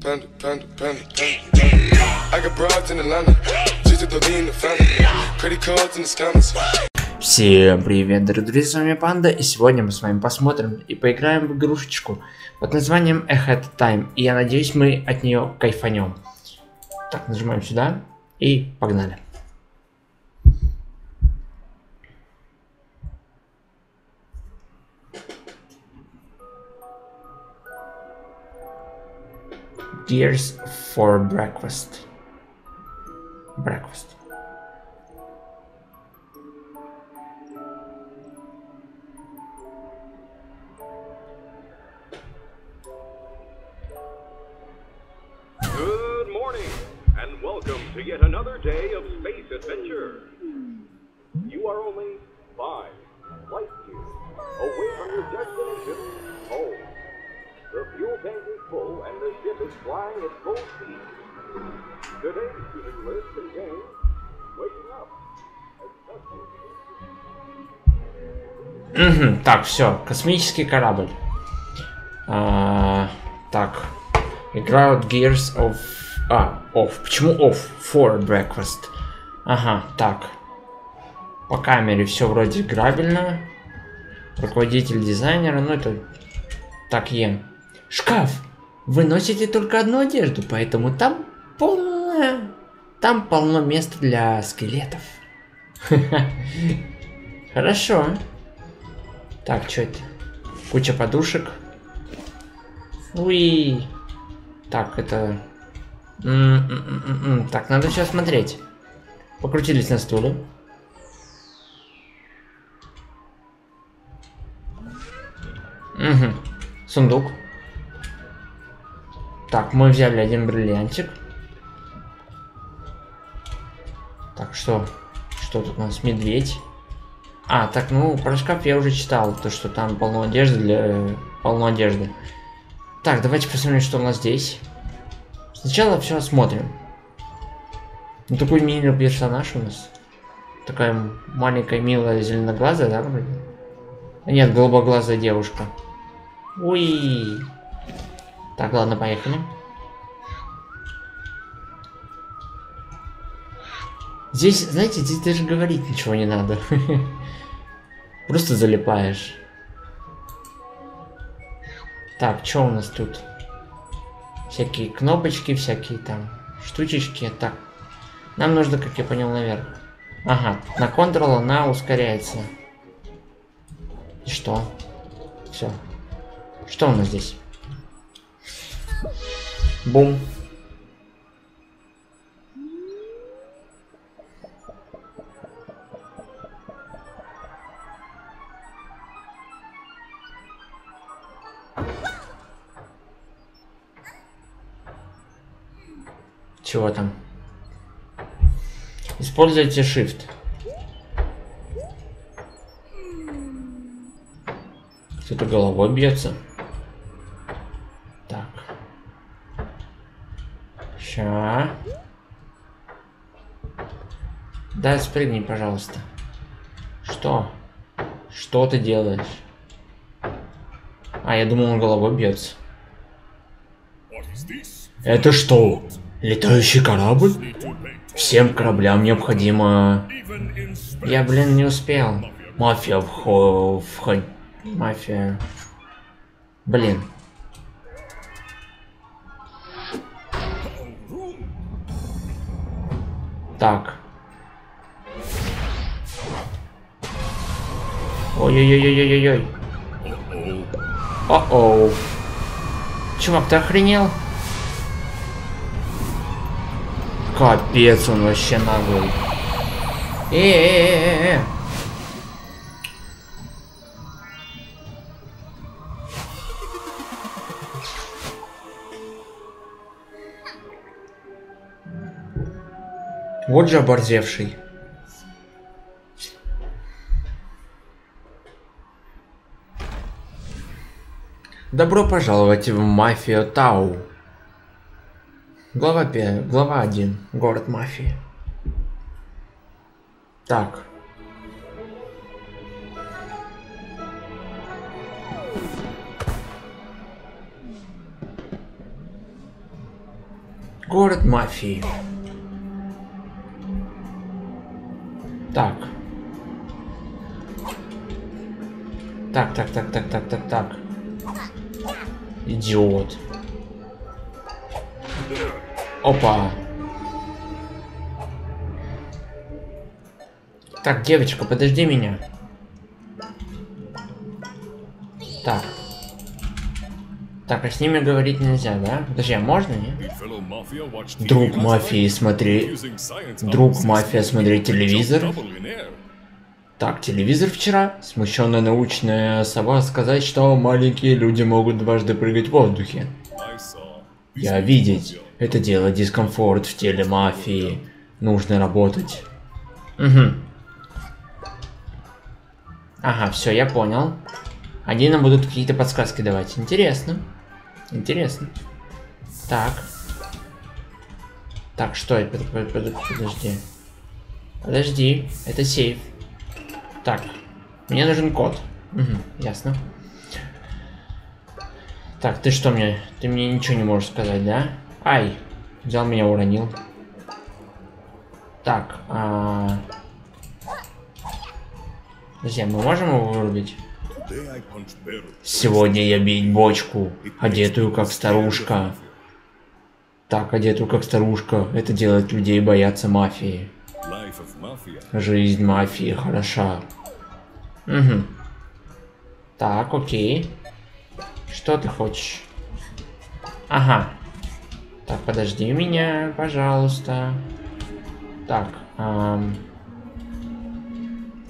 Panda, panda, panda. I got broads in Atlanta. Just to lean the family. Credit cards in the scammers. Всем привет, дорогие друзья, с вами Панда, и сегодня мы с вами посмотрим и поиграем в игрушечку под названием Ahead Time, и я надеюсь, мы от нее кайфанем. Так, нажимаем сюда, и погнали. Gears for breakfast. Breakfast. Good morning, and welcome to yet another day of space adventure. You are only five light years away from your destination, home. The fuel tank is full, and the ship is flying at full speed. Today's to-do list contains waking up. Мгм, так, все, космический корабль. А, так, играют Gears of... А, off. Почему off? For breakfast. Ага, так. По камере все вроде грабельно. Руководитель дизайнера, ну это... Так, ем. Шкаф! Вы носите только одну одежду, поэтому там полно... Там полно места для скелетов. Хорошо. Так, что это? Куча подушек. Уи. Так, это... Так, надо сейчас смотреть. Покрутились на стуле. Угу. Сундук. Так, мы взяли один бриллиантик. Так, что? Что тут у нас? Медведь. А, так, ну, про шкаф я уже читал, то, что там полно одежды для... Полно одежды. Так, давайте посмотрим, что у нас здесь. Сначала все осмотрим. Ну, такой милый персонаж у нас. Такая маленькая, милая, зеленоглазая, да, вроде? Нет, голубоглазая девушка. Уи. Так, ладно, поехали. Здесь, знаете, здесь даже говорить ничего не надо. Просто залипаешь. Так, что у нас тут? Всякие кнопочки, всякие там штучечки. Так, нам нужно, как я понял, наверх. Ага, на Ctrl она ускоряется. И что? Все. Что у нас здесь? Бум. Чего там? Используйте Shift. Кто-то головой бьется. Так. Ща. Да, спрыгни, пожалуйста. Что? Что ты делаешь? А, я думал, он головой бьется. Это что? Летающий корабль? Всем кораблям необходимо... Я, блин, не успел. Мафия вхо... вход... Мафия... Блин. Так. Ой-ой-ой-ой-ой-ой. О-оу. Чувак, ты охренел? Капец, он вообще наглый. Э-э-э-э-э. Вот же оборзевший. Добро пожаловать в Мафию Тау. Глава 5, глава 1. Город мафии. Так. Город мафии. Так. Так, так, так, так, так, так, так. Идиот. Опа. Так, девочка, подожди меня. Так. Так, а с ними говорить нельзя, да? Подожди, а можно, нет? Друг мафии, смотри. Друг мафия, смотри телевизор. Так, телевизор вчера. Смущенная научная сова сказать, что маленькие люди могут дважды прыгать в воздухе. Я видеть. Это дело дискомфорт в теле мафии. Нужно работать. Угу. Ага, все, я понял. Они нам будут какие-то подсказки давать. Интересно. Интересно. Так. Так, что это? Подожди. Подожди, это сейф. Так, мне нужен код. Угу, ясно. Так, ты что мне? Ты мне ничего не можешь сказать, да? Ай, взял меня, уронил. Так, а... Друзья, мы можем его вырубить? Сегодня я бить бочку, одетую как старушка. Так, одетую как старушка. Это делает людей бояться мафии. Жизнь мафии хороша. Угу. Так, окей. Что ты хочешь? Ага. Так, подожди меня, пожалуйста. Так, эм...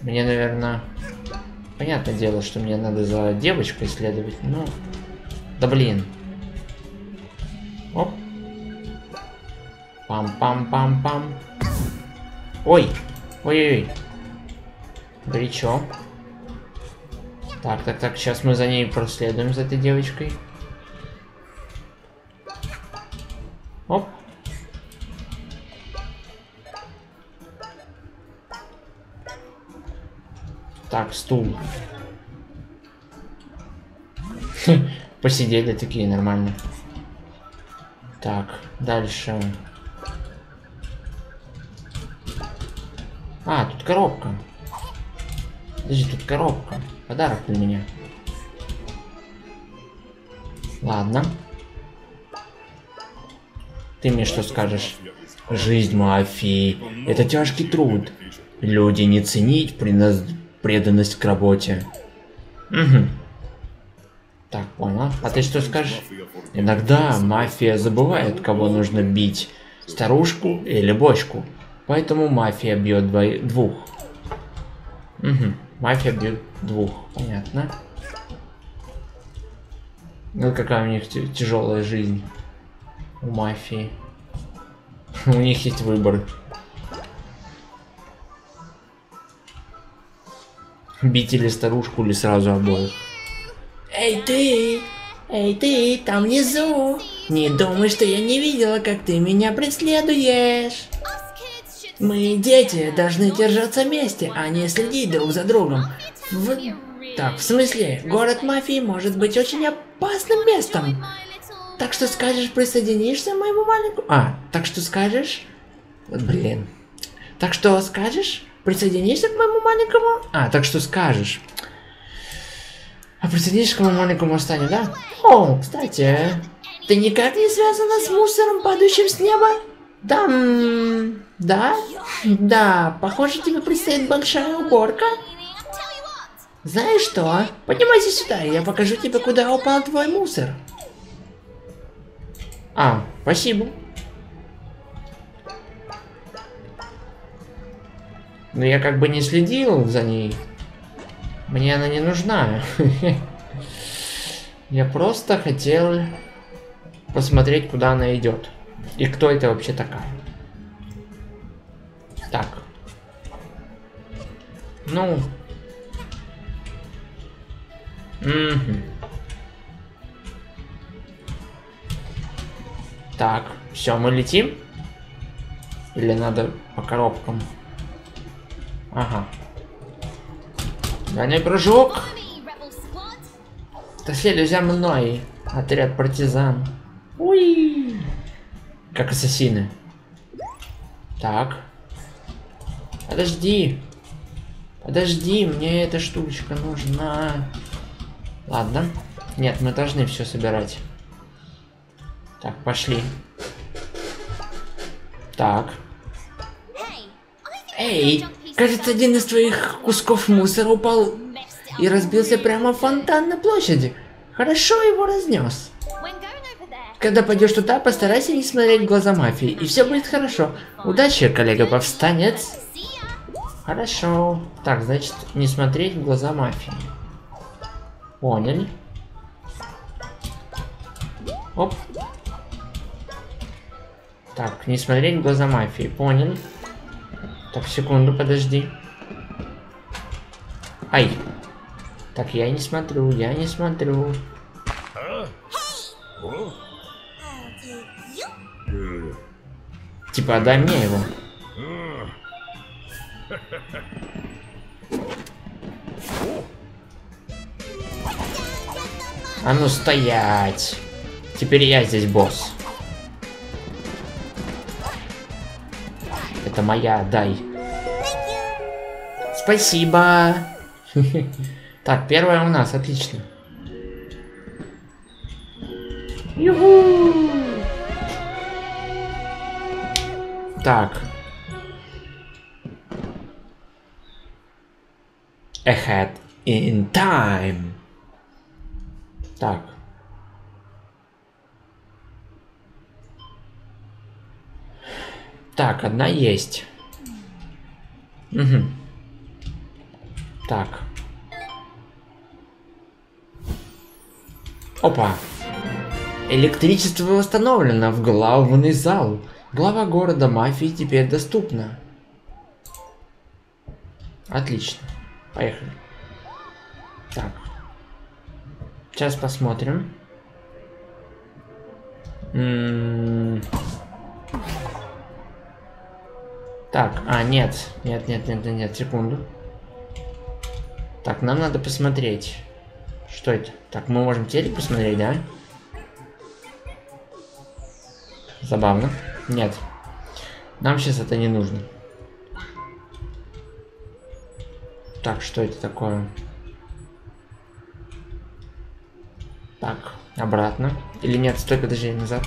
мне, наверное... Понятное дело, что мне надо за девочкой следовать, но... Да блин. Оп. Пам-пам-пам-пам. Ой! Ой-ой-ой. Горячо. Так, так, так, сейчас мы за ней проследуем, за этой девочкой. Оп. Так, стул. Посидели такие нормально. Так, дальше. А, тут коробка. Подожди, тут коробка. Подарок для меня. Ладно. Ты мне что скажешь? Жизнь мафии. Это тяжкий труд. Люди не ценить принос преданность к работе. Угу. Так, понял. А ты что скажешь? Иногда мафия забывает, кого нужно бить. Старушку или бочку. Поэтому мафия бьет дво... двух. Угу. Мафия бьет двух. Понятно. Ну какая у них тяжелая жизнь. У мафии. У них есть выбор. Бить или старушку, или сразу обоих. Эй, ты! Эй, ты, там внизу! Не думай, что я не видела, как ты меня преследуешь! Мы, дети, должны держаться вместе, а не следить друг за другом. В... Так, в смысле, город мафии может быть очень опасным местом. Так что скажешь, присоединишься к моему маленькому... А, так что скажешь... Блин. Так что скажешь? Присоединишься к моему маленькому? А, так что скажешь. А присоединишься к моему маленькому останию, да? О, кстати, ты никак не связана с мусором, падающим с неба? Да, да, да, похоже, тебе предстоит большая уборка. Знаешь что? Поднимайся сюда, я покажу тебе, куда упал твой мусор. А, спасибо. Но я как бы не следил за ней. Мне она не нужна. Я просто хотел посмотреть, куда она идет. И кто это вообще такая. Ну. Угу. Так, все, мы летим? Или надо по коробкам? Ага. Двойной прыжок. Да следуй мной, отряд партизан. Уи. Как ассасины. Так. Подожди. Подожди, мне эта штучка нужна. Ладно. Нет, мы должны все собирать. Так, пошли. Так. Эй, кажется, один из твоих кусков мусора упал и разбился прямо в фонтан на площади. Хорошо его разнес. Когда пойдешь туда, постарайся не смотреть в глаза мафии, и все будет хорошо. Удачи, коллега-повстанец. Хорошо. Так, значит, не смотреть в глаза мафии. Поняли. Оп. Так, не смотреть в глаза мафии. Поняли. Так, секунду, подожди. Ай. Так, я не смотрю, я не смотрю. Типа, отдай мне его. А ну стоять. Теперь я здесь босс. Это моя, дай. Спасибо. Так, первая у нас, отлично. Юху! Так. Ahead in time. Так. Так, одна есть. Угу. Так. Опа. Электричество восстановлено в главный зал. Глава города мафии теперь доступна. Отлично. Поехали. Так. Сейчас посмотрим. М так, а, нет. Нет, нет, нет, нет, нет, секунду. Так, нам надо посмотреть. Что это? Так, мы можем телек посмотреть, да? Забавно. Нет. Нам сейчас это не нужно. Так, что это такое? Так, обратно. Или нет, стой, подожди, назад.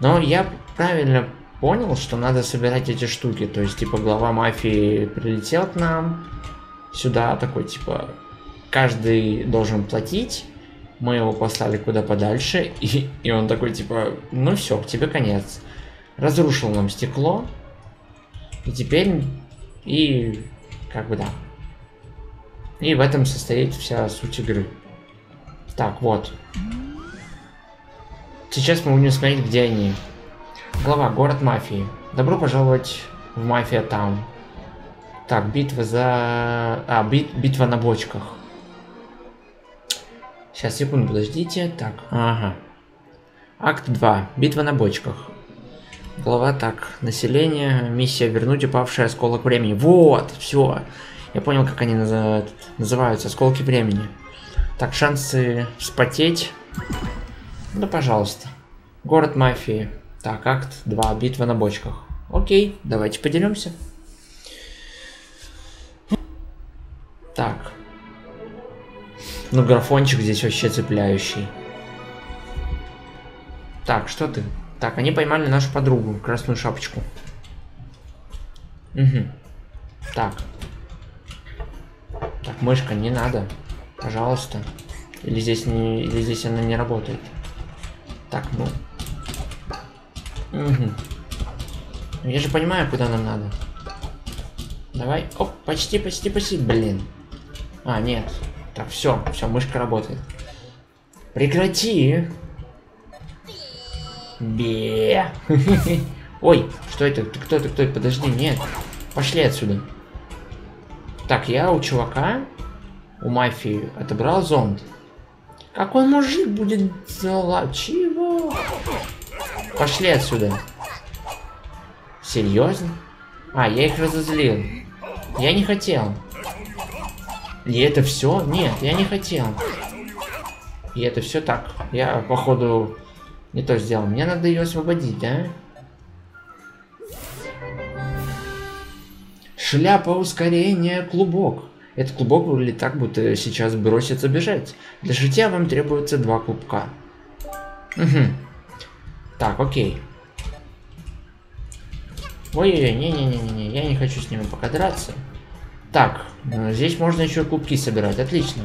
Но я правильно понял, что надо собирать эти штуки. То есть, типа, глава мафии прилетел к нам сюда, такой, типа, каждый должен платить мы его послали куда подальше, и, и он такой, типа, ну все, тебе конец. Разрушил нам стекло, и теперь, и, как бы да. И в этом состоит вся суть игры. Так, вот. Сейчас мы будем смотреть, где они. Глава, город мафии. Добро пожаловать в Мафия Таун. Так, битва за... А, бит... битва на бочках. Сейчас, секунду, подождите. Так, ага. Акт 2. Битва на бочках. Глава так. Население. Миссия вернуть упавший осколок времени. Вот, все. Я понял, как они называют, называются. Осколки времени. Так, шансы вспотеть. Да, пожалуйста. Город мафии. Так, акт 2. Битва на бочках. Окей, давайте поделимся. Так. Ну, графончик здесь вообще цепляющий. Так, что ты? Так, они поймали нашу подругу, красную шапочку. Угу. Так. Так, мышка, не надо. Пожалуйста. Или здесь не. Или здесь она не работает. Так, ну. Угу. Я же понимаю, куда нам надо. Давай. Оп, почти, почти, почти. Блин. А, нет. Так, все, все, мышка работает. Прекрати! Бе. Ой, что это? Ты кто, ты кто? Подожди, нет. Пошли отсюда. Так, я у чувака, у мафии, отобрал зонт. Какой мужик будет зала? Чего? Пошли отсюда. Серьезно? А, я их разозлил. Я не хотел. И это все? Нет, я не хотел. И это все так. Я, походу, Не то сделал. Мне надо ее освободить, да? Шляпа ускорения, клубок. Этот клубок выглядит так, будто сейчас бросится бежать. Для шитья вам требуется два клубка. Угу. Так, окей. Ой-ой-ой, не-не-не-не, я не хочу с ними пока драться. Так, э, здесь можно еще клубки собирать, отлично.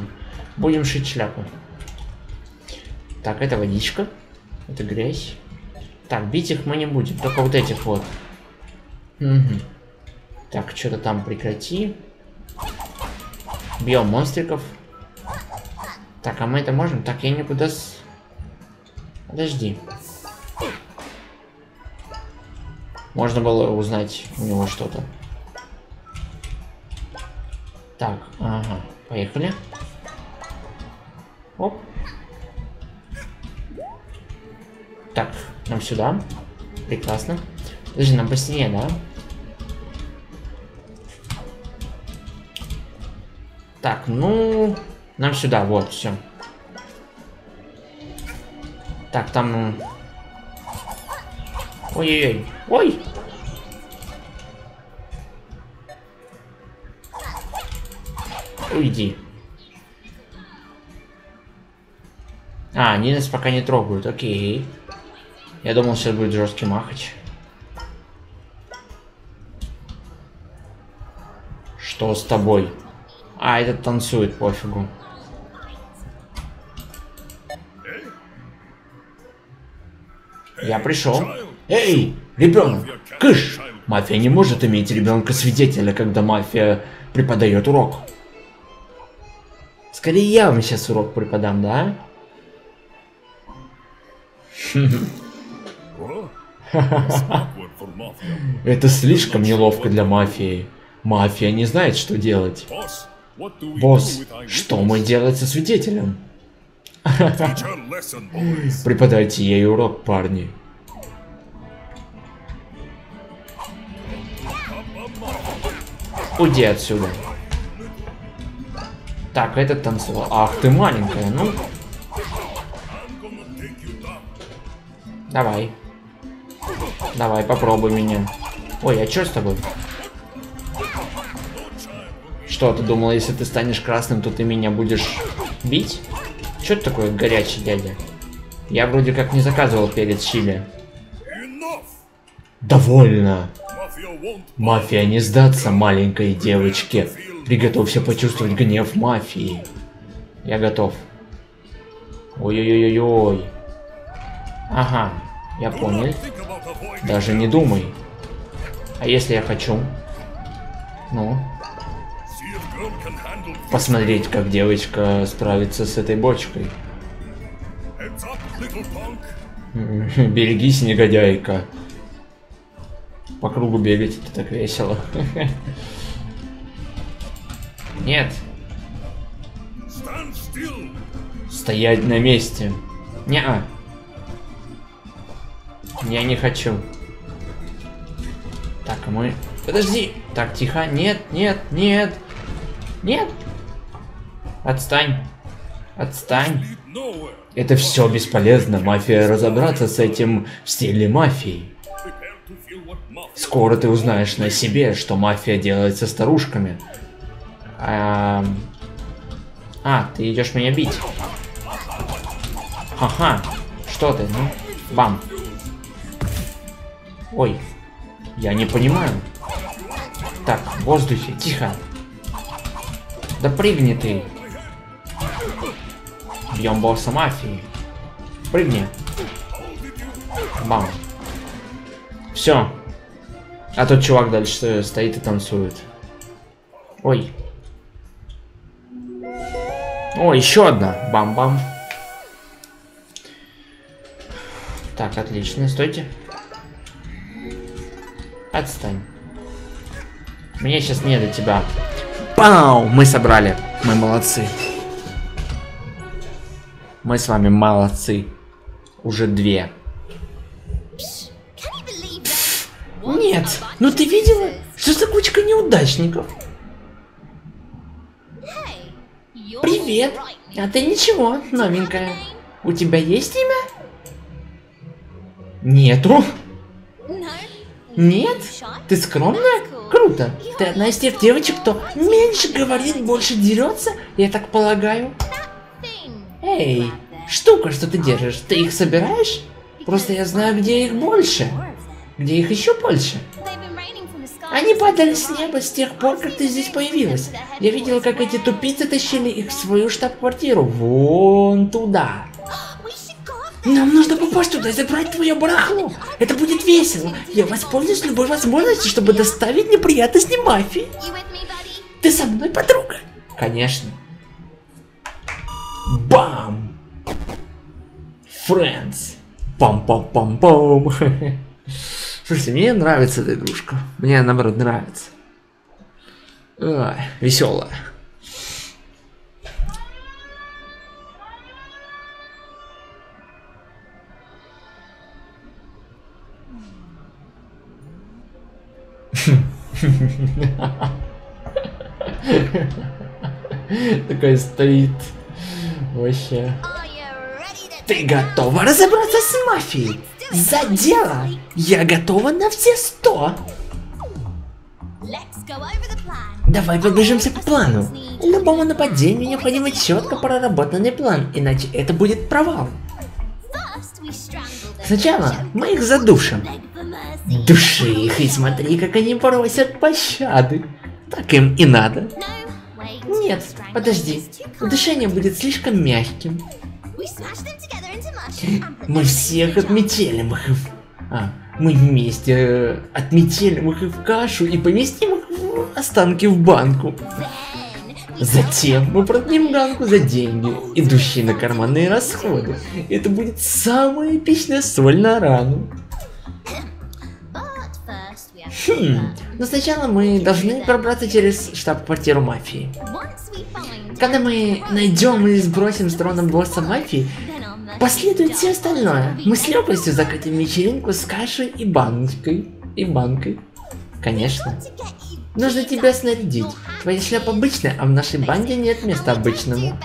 Будем шить шляпу. Так, это водичка. Это грязь. Так, бить их мы не будем, только вот этих вот. Угу. Так, что-то там прекрати. Бьем монстриков. Так, а мы это можем? Так, я никуда с... Подожди. Можно было узнать у него что-то. Так, ага, поехали. Оп. Так, нам сюда. Прекрасно. Подожди, нам по стене, да? Так, ну... Нам сюда, вот, все. Так, там... Ой-ой-ой. Ой! Уйди. А, они нас пока не трогают, окей. Я думал, сейчас будет жесткий махач. Что с тобой? А, этот танцует, пофигу. Я пришел. Эй, ребенок, кыш! Мафия не может иметь ребенка-свидетеля, когда мафия преподает урок. Скорее я вам сейчас урок преподам, да? Это слишком неловко для мафии. Мафия не знает, что делать. Босс, что мы делать со свидетелем? Преподайте ей урок, парни. Уйди отсюда. Так, этот танцевал. Ах ты маленькая, ну. Давай. Давай, попробуй меня. Ой, а что с тобой? Что, ты думала, если ты станешь красным, то ты меня будешь бить? Что ты такой горячий дядя? Я вроде как не заказывал перец чили. Довольно. Мафия не сдаться маленькой девочке. Приготовься почувствовать гнев мафии. Я готов. Ой-ой-ой-ой. Ага, я понял. Даже не думай. А если я хочу? Ну? Посмотреть, как девочка справится с этой бочкой. Берегись, негодяйка. По кругу бегать, это так весело. Нет. Стоять на месте. Не -а. Я не хочу. Так, а мы... Подожди! Так, тихо. Нет, нет, нет. Нет. Отстань. Отстань. Это все бесполезно. Мафия разобраться с этим в стиле мафии. Скоро ты узнаешь на себе, что мафия делает со старушками. А, а ты идешь меня бить. Ха-ха. Что ты, ну? Бам. Ой. Я не понимаю. Так, в воздухе, тихо. Да прыгни ты. Бьем босса мафии. Прыгни. Бам. Все. А тот чувак дальше стоит и танцует. Ой. О, еще одна. Бам-бам. Так, отлично. Стойте. Отстань. Мне сейчас не до тебя. Пау! Мы собрали. Мы молодцы. Мы с вами молодцы. Уже две. Нет. Ну ты видела? Что за кучка неудачников? Привет. А ты ничего, новенькая. У тебя есть имя? Нету? Нет? Ты скромная? Круто. Ты одна из тех девочек, кто меньше говорит, больше дерется, я так полагаю. Эй, штука, что ты держишь, ты их собираешь? Просто я знаю, где их больше. Где их еще больше? Они падали с неба с тех пор, как ты здесь появилась. Я видел, как эти тупицы тащили их в свою штаб-квартиру. Вон туда. Нам нужно попасть туда и забрать твое барахло. Это будет весело. Я воспользуюсь любой возможностью, чтобы доставить неприятности мафии. Ты со мной, подруга? Конечно. Бам! Friends. Пам-пам-пам-пам. Слушайте, мне нравится эта игрушка. Мне наоборот нравится. веселая. Такой стоит. Вообще. Ты готова разобраться с мафией? За дело! Я готова на все сто! Давай пробежимся по плану. Любому нападению необходимо четко проработанный план, иначе это будет провал. Сначала мы их задушим. Души их и смотри, как они просят пощады. Так им и надо. Нет, подожди. Удушение будет слишком мягким. Мы всех отметелим их. А, мы вместе э, отметелим их в кашу и поместим их в останки в банку. Затем мы продлим ганку за деньги, идущие на карманные расходы. Это будет самая эпичная соль на рану. Хм, но сначала мы должны пробраться через штаб-квартиру мафии. Когда мы найдем и сбросим с трона босса мафии, последует все остальное. Мы с легкостью закатим вечеринку с кашей и банкой. И банкой. Конечно. Нужно тебя снарядить. Твоя шляпа обычная, а в нашей банде нет места обычному.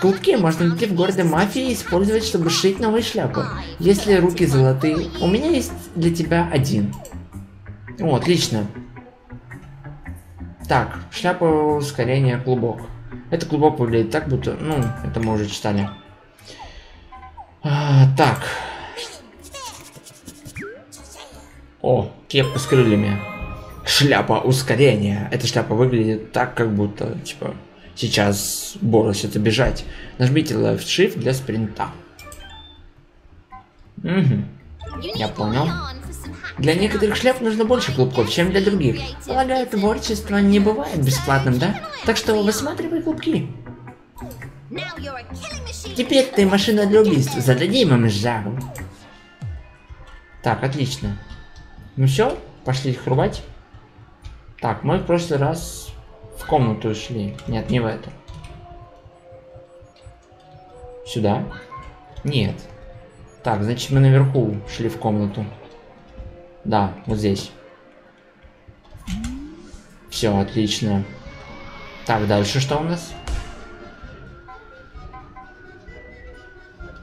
Клубки можно найти в городе мафии и использовать, чтобы шить новые шляпы. Если руки золотые, у меня есть для тебя один. О, отлично. Так, шляпа ускорения клубок. Это клубок выглядит так, будто... Ну, это мы уже читали. А, так. О, кепка с крыльями. Шляпа ускорения. Эта шляпа выглядит так, как будто, типа, сейчас бросится бежать. Нажмите Left Shift для спринта. Мгм. Я понял. Для некоторых шляп нужно больше клубков, чем для других. Полагаю, творчество не бывает бесплатным, да? Так что высматривай клубки. Теперь ты машина для убийств. Зададим им жару. Так, отлично. Ну все, пошли их рубать. Так, мы в прошлый раз в комнату шли. Нет, не в эту. Сюда? Нет. Так, значит мы наверху шли в комнату. Да, вот здесь. Все, отлично. Так, дальше что у нас?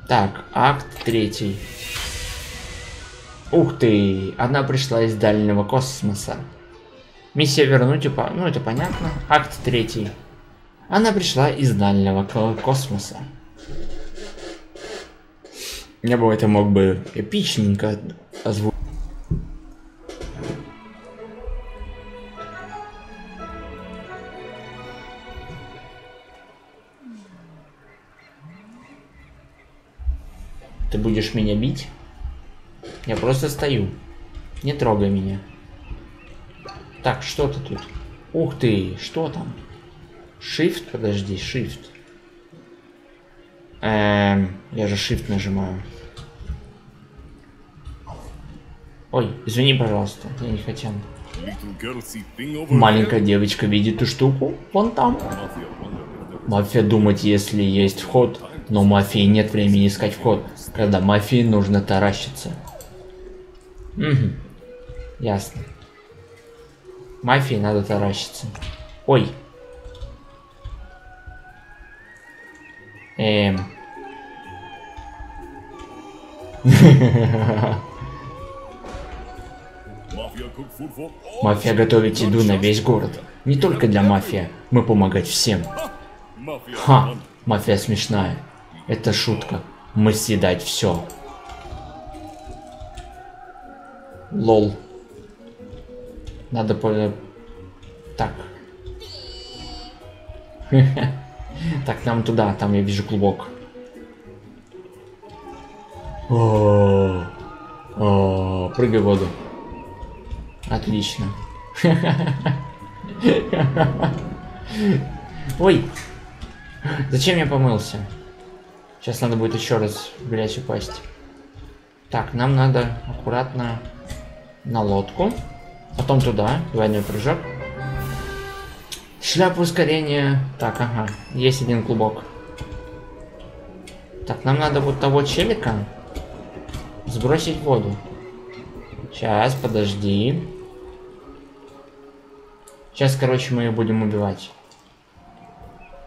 Так, акт третий. Ух ты, она пришла из дальнего космоса. Миссия вернуть упа... Ну, это понятно. Акт третий. Она пришла из дальнего ко- космоса. Я бы это мог бы эпичненько озвучить. Ты будешь меня бить? Я просто стою. Не трогай меня. Так, что ты тут? Ух ты, что там? Shift, подожди, Shift. Эм, я же Shift нажимаю. Ой, извини, пожалуйста, я не хотел. Маленькая девочка видит эту штуку вон там. Мафия думать, если есть вход, но мафии нет времени искать вход, когда мафии нужно таращиться. Угу. Ясно. Мафии надо таращиться. Ой. Эм. Мафия готовит еду на весь город. Не только для мафии. Мы помогать всем. Ха, мафия смешная. Это шутка. Мы съедать все. Лол. Надо по... Так. Так, нам туда, там я вижу клубок. О, о, прыгай в воду. Отлично. Ой, Зачем я помылся? Сейчас надо будет еще раз в грязь упасть. Так, нам надо аккуратно на лодку. Потом туда, двойной прыжок. Шляпа ускорения. Так, ага, есть один клубок. Так, нам надо вот того челика сбросить в воду. Сейчас, подожди. Сейчас, короче, мы ее будем убивать.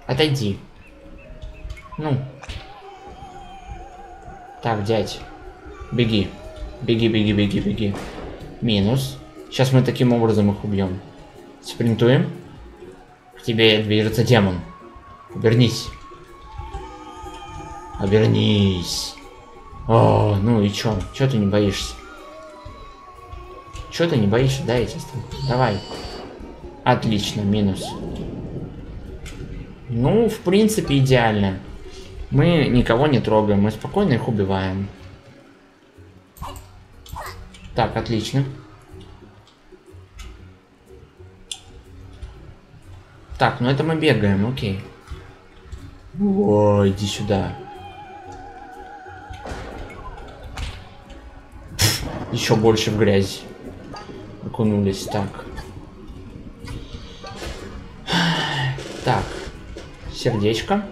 Отойди. Ну. Так, дядь. Беги. Беги, беги, беги, беги. Минус. Сейчас мы таким образом их убьем. Спринтуем. К тебе движется демон. Обернись. Обернись. О, ну и чё? Чё ты не боишься? Чё ты не боишься? Да, я остановлю. Давай. Отлично, минус. Ну, в принципе, идеально. Мы никого не трогаем, мы спокойно их убиваем. Так, отлично. Так, ну это мы бегаем, окей. О, иди сюда. Еще больше в грязь. Окунулись, так. Так. Сердечко.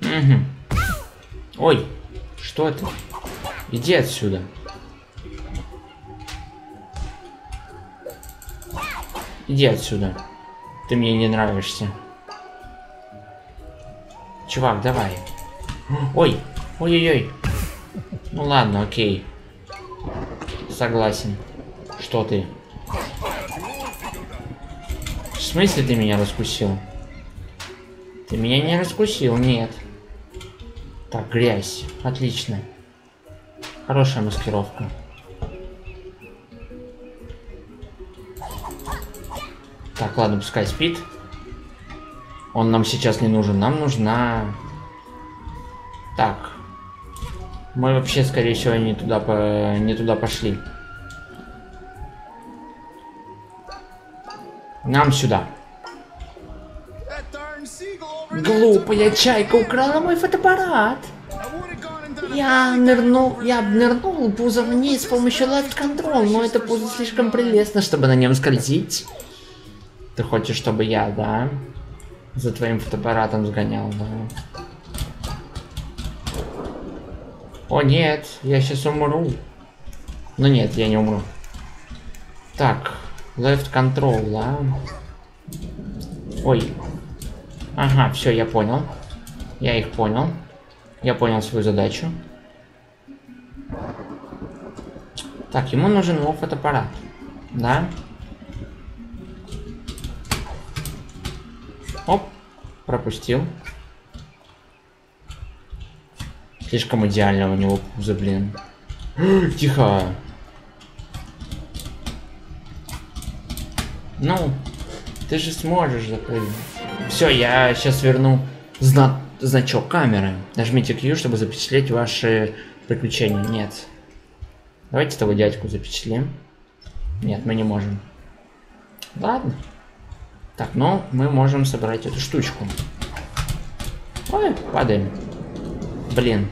Угу. Ой, что это? Иди отсюда. Иди отсюда. Ты мне не нравишься. Чувак, давай. Ой, ой-ой-ой. Ну ладно, окей. Согласен. Что ты? В смысле ты меня раскусил? Ты меня не раскусил, нет. Так, грязь. Отлично. Хорошая маскировка. Так, ладно, пускай спит. Он нам сейчас не нужен. Нам нужна... Так. Мы вообще, скорее всего, не туда, по... не туда пошли. Нам сюда. Глупая чайка украла мой фотоаппарат. Я нырнул, я нырнул пузо вниз с помощью Control, но это пузо слишком прелестно, чтобы на нем скользить. Ты хочешь, чтобы я, да, за твоим фотоаппаратом сгонял, да? О нет, я сейчас умру. Ну нет, я не умру. Так, Left Control, да? Ой. Ага, все, я понял. Я их понял. Я понял свою задачу. Так, ему нужен его фотоаппарат. Да? Оп, пропустил. Слишком идеально у него пузо, блин. Тихо. Ну, ты же сможешь запрыгнуть. Все, я сейчас верну зна значок камеры. Нажмите Q, чтобы запечатлеть ваши приключения. Нет. Давайте того дядьку запечатлим. Нет, мы не можем. Ладно. Так, ну, мы можем собрать эту штучку. Ой, падаем. Блин.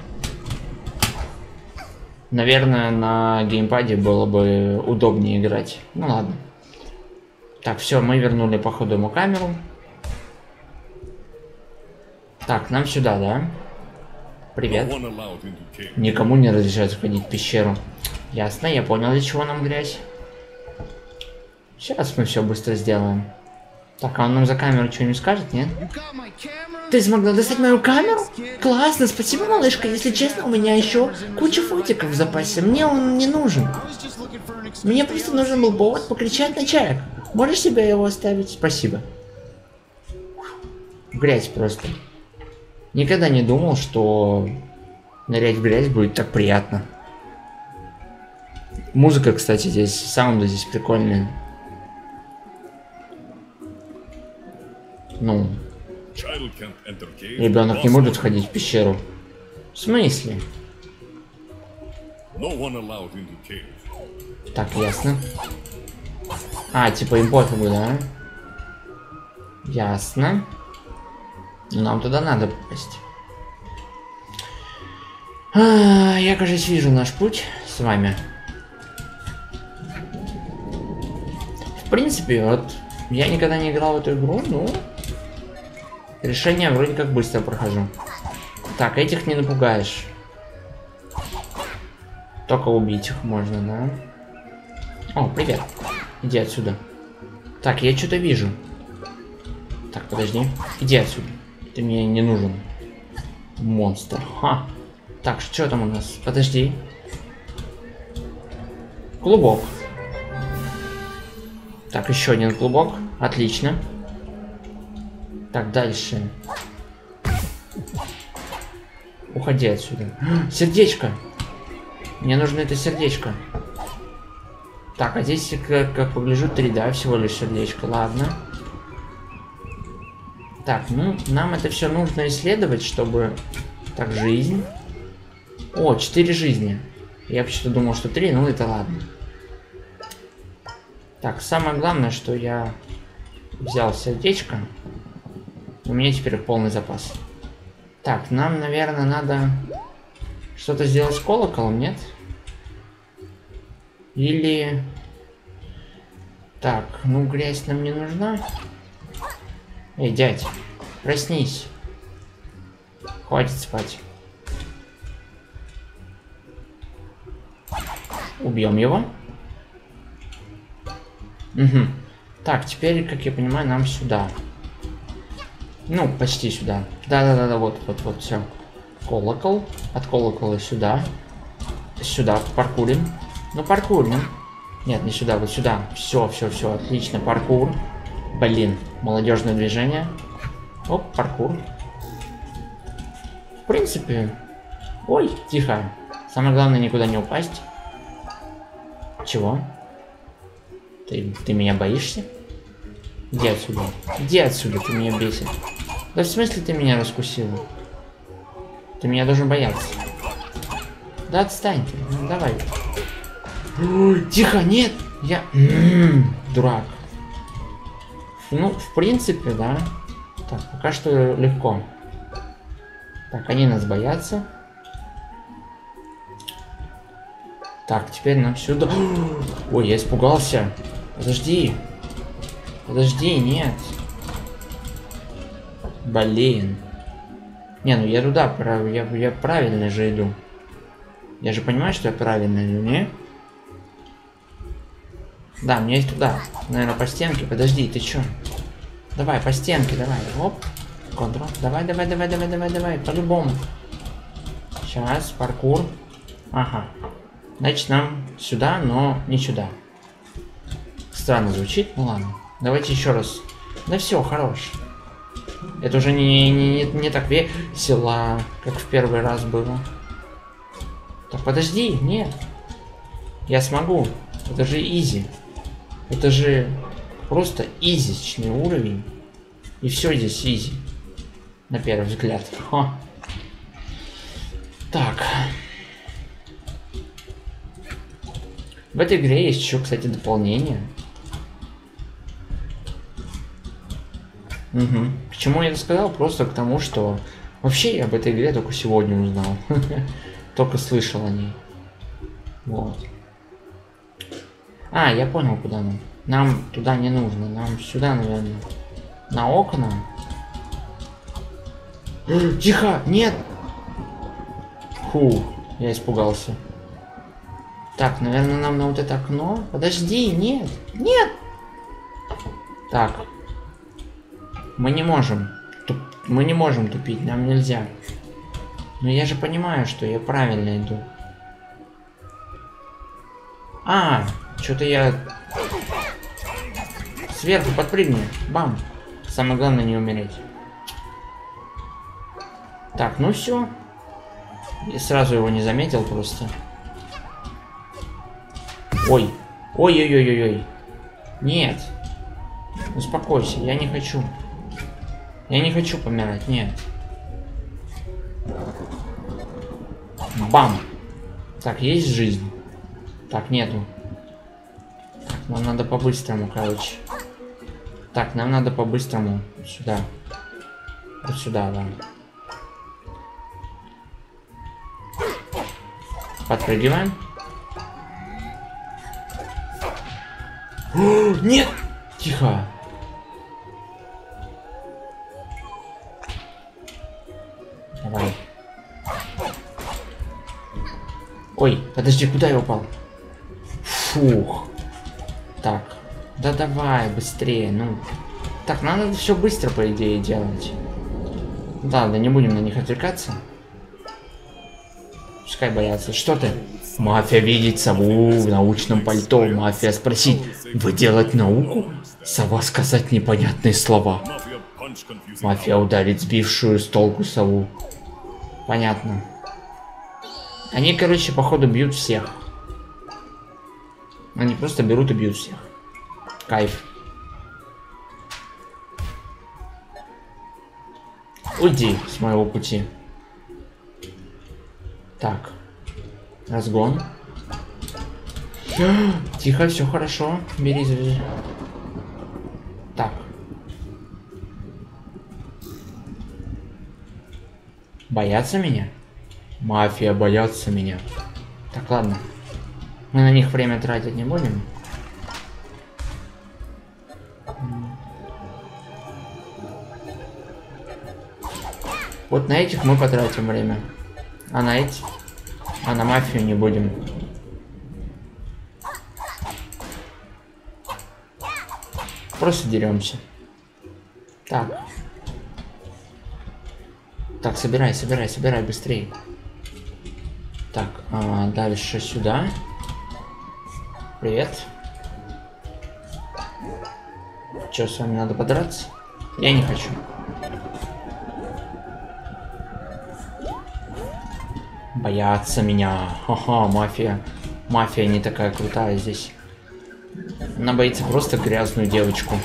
Наверное, на геймпаде было бы удобнее играть. Ну ладно. Так, все, мы вернули, походу, ему камеру. Так, нам сюда, да? Привет. Никому не разрешают входить в пещеру. Ясно, я понял, для чего нам грязь. Сейчас мы все быстро сделаем. Так, а он нам за камеру что-нибудь скажет, нет? Ты смогла достать мою камеру? Классно, спасибо, малышка. Если честно, у меня еще куча фотиков в запасе. Мне он не нужен. Мне просто нужен был повод покричать на чаек. Можешь себе его оставить? Спасибо. Грязь просто. Никогда не думал, что нырять в грязь будет так приятно. Музыка, кстати, здесь, саунды здесь прикольные. Ну, ребенок не может ходить в пещеру. В смысле? Так, ясно. А, типа им пофигу, да? Ясно. Нам туда надо попасть. А, я, кажется, вижу наш путь с вами. В принципе, вот я никогда не играл в эту игру, ну решение вроде как быстро прохожу. Так, этих не напугаешь. Только убить их можно, да? О, привет. Иди отсюда. Так, я что-то вижу. Так, подожди. Иди отсюда. Ты мне не нужен. Монстр. Ха. Так, что там у нас? Подожди. Клубок. Так, еще один клубок. Отлично. Так, дальше. Уходи отсюда. Сердечко. Мне нужно это сердечко. Так, а здесь, как, как погляжу, 3, да, всего лишь сердечко. Ладно. Так, ну, нам это все нужно исследовать, чтобы... Так, жизнь. О, 4 жизни. Я вообще-то думал, что 3, ну это ладно. Так, самое главное, что я взял сердечко. У меня теперь полный запас. Так, нам, наверное, надо что-то сделать с колоколом, нет? Или... Так, ну грязь нам не нужна. Эй, дядь, проснись. Хватит спать. Убьем его. Угу. Так, теперь, как я понимаю, нам сюда. Ну, почти сюда. Да-да-да, вот, вот, вот, все. Колокол. От колокола сюда. Сюда паркурим. Ну, паркурим. Нет, не сюда, вот сюда. Все, все, все, отлично. Паркур. Блин, молодежное движение. Оп, паркур. В принципе... Ой, тихо. Самое главное, никуда не упасть. Чего? Ты, ты меня боишься? Иди отсюда. Иди отсюда, ты меня бесит. Да в смысле ты меня раскусила? Ты меня должен бояться. Да отстань ты, ну, давай. Тихо, нет! Я... М-м, дурак. Ну, в принципе, да. Так, пока что легко. Так, они нас боятся. Так, теперь нам сюда... Ой, я испугался. Подожди. Подожди, нет. Блин. Не, ну я туда, прав- я, я правильно же иду. Я же понимаю, что я правильно иду, не? Да, мне есть туда. Наверное, по стенке. Подожди, ты чё? Давай, по стенке, давай. Оп. Контрол. Давай, давай, давай, давай, давай, давай. По-любому. Сейчас, паркур. Ага. Значит, нам сюда, но не сюда. Странно звучит, ну ладно. Давайте еще раз. Да все, хорош. Это уже не, не, не, не так весело, как в первый раз было. Так, подожди, нет. Я смогу. Это же изи. Это же просто изичный уровень. И все здесь изи. На первый взгляд. Ха. Так. В этой игре есть еще, кстати, дополнение. Угу. К я это сказал? Просто к тому, что вообще я об этой игре только сегодня узнал. только слышал о ней. Вот. А, я понял, куда нам. Нам туда не нужно, нам сюда, наверное. На окна. Тихо! Нет! Фу, я испугался. Так, наверное, нам на вот это окно. Подожди, нет! Нет! Так. Мы не можем. Туп... Мы не можем тупить, нам нельзя. Но я же понимаю, что я правильно иду. А, что-то я... Сверху подпрыгни. Бам. Самое главное не умереть. Так, ну все. И сразу его не заметил просто. Ой. Ой-ой-ой-ой-ой. Нет. Успокойся, я не хочу. Я не хочу помирать, нет. Бам! Так, есть жизнь? Так, нету. Так, нам надо по-быстрому, короче. Так, нам надо по-быстрому. Сюда. Вот сюда, да. Подпрыгиваем. О, Нет! Тихо. Давай. Ой, подожди, куда я упал? Фух. Так. Да давай, быстрее, ну. Так, надо все быстро, по идее, делать. Да, да не будем на них отвлекаться. Пускай боятся. Что ты? Мафия видит сову в научном пальто. Мафия спросить, вы делать науку? Сова сказать непонятные слова. Мафия ударит сбившую с толку сову. Понятно. Они, короче, походу бьют всех. Они просто берут и бьют всех. Кайф. Уйди с моего пути. Так. Разгон. Тихо, все хорошо. Бери, бери. Так. Боятся меня? Мафия боятся меня. Так, ладно. Мы на них время тратить не будем. Вот на этих мы потратим время. А на эти... А на мафию не будем. Просто деремся. Так. Так, собирай, собирай, собирай быстрее. Так, а, дальше сюда. Привет. Че, с вами надо подраться? Я не хочу. Боятся меня. Ха-ха, мафия. Мафия не такая крутая здесь. Она боится просто грязную девочку.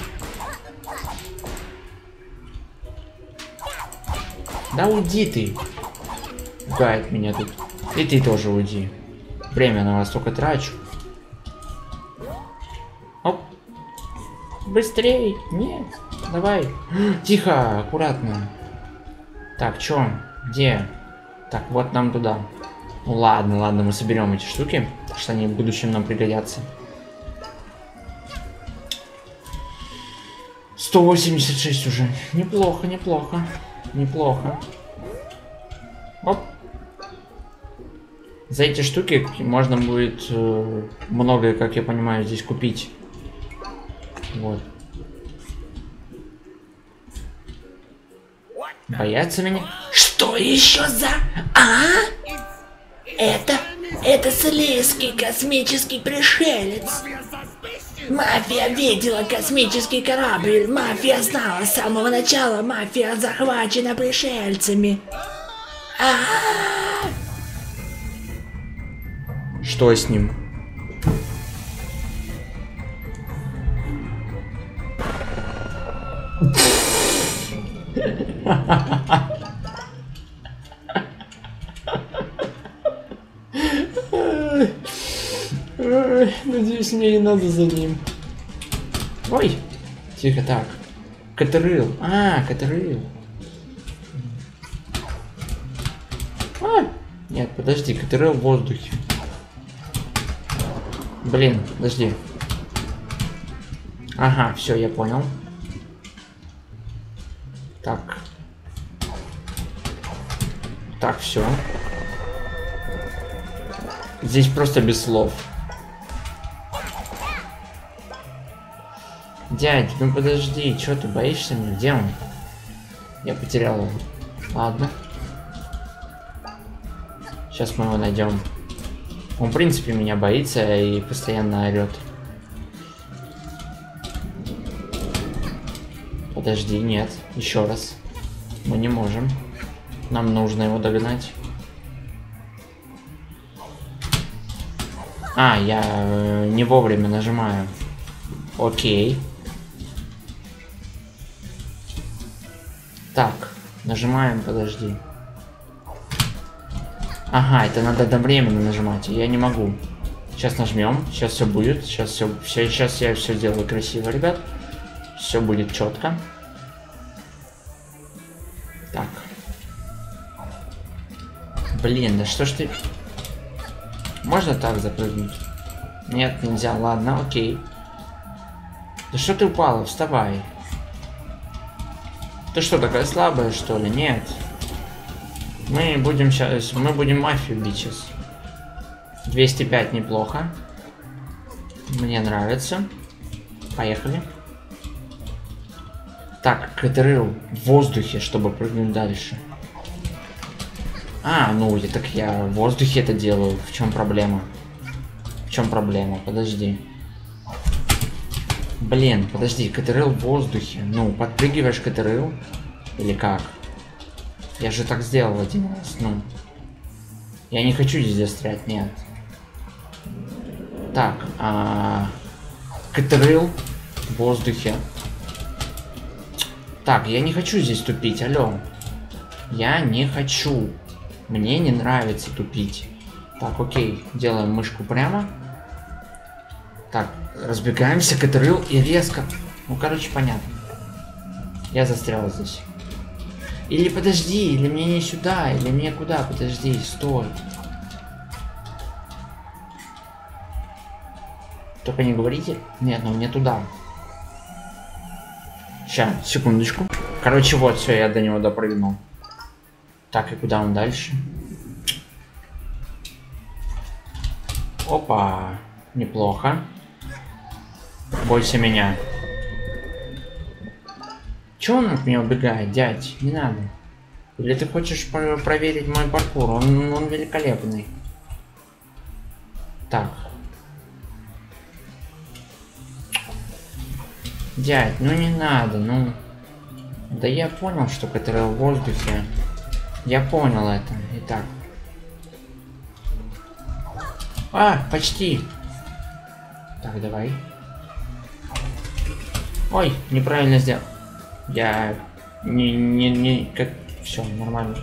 Да уйди ты. Пугает меня тут. И ты тоже уйди. Время на вас только трачу. Оп. Быстрей. Нет. Давай. Тихо, аккуратно. Так, чё? Где? Так, вот нам туда. Ну ладно, ладно, мы соберем эти штуки, что они в будущем нам пригодятся. 186 уже. Неплохо, неплохо. Неплохо. Оп. За эти штуки можно будет э, многое, как я понимаю, здесь купить. Вот. Боятся меня? Что еще за... А? Это... Это слизкий космический пришелец. Мафия видела космический корабль. Мафия знала с самого начала. Мафия захвачена пришельцами. Что с ним? Надеюсь, мне не надо за ним. Ой, тихо так. Катерил. А, Катерил. А, нет, подожди, Катерил в воздухе. Блин, подожди. Ага, все, я понял. Так. Так, все. Здесь просто без слов. Дядь, ну подожди, что ты боишься меня? Где он? Я потерял его. Ладно. Сейчас мы его найдем. Он, в принципе, меня боится и постоянно орет. Подожди, нет. Еще раз. Мы не можем. Нам нужно его догнать. А, я э, не вовремя нажимаю. Окей. Так, нажимаем, подожди. Ага, это надо одновременно нажимать, я не могу. Сейчас нажмем, сейчас все будет, сейчас все, все, сейчас я все сделаю красиво, ребят. Все будет четко. Так. Блин, да что ж ты... Можно так запрыгнуть? Нет, нельзя, ладно, окей. Да что ты упала? Вставай. Ты что, такая слабая, что ли? Нет. Мы будем сейчас... Мы будем мафию бить сейчас. 205 неплохо. Мне нравится. Поехали. Так, КТРЛ в воздухе, чтобы прыгнуть дальше. А, ну, я, так я в воздухе это делаю. В чем проблема? В чем проблема? Подожди. Блин, подожди, КТРЛ в воздухе. Ну, подпрыгиваешь КТРЛ? Или как? Я же так сделал один раз, ну. Я не хочу здесь застрять, нет. Так, а... КТРЛ в воздухе. Так, я не хочу здесь тупить, алло. Я не хочу. Мне не нравится тупить. Так, окей, делаем мышку прямо. Так, разбегаемся, катерил и резко. Ну, короче, понятно. Я застрял здесь. Или подожди, или мне не сюда, или мне куда? Подожди, стой. Только не говорите. Нет, ну мне туда. Сейчас, секундочку. Короче, вот, все, я до него допрыгнул. Так, и куда он дальше? Опа, неплохо. Бойся меня. Чё он от меня убегает, дядь? Не надо. Или ты хочешь про проверить мой паркур? Он, он великолепный. Так. Дядь, ну не надо, ну... Да я понял, что который в воздухе. Я понял это. Итак. А, почти. Так, давай. Ой, неправильно сделал. Я не, не, не, как, все, нормально.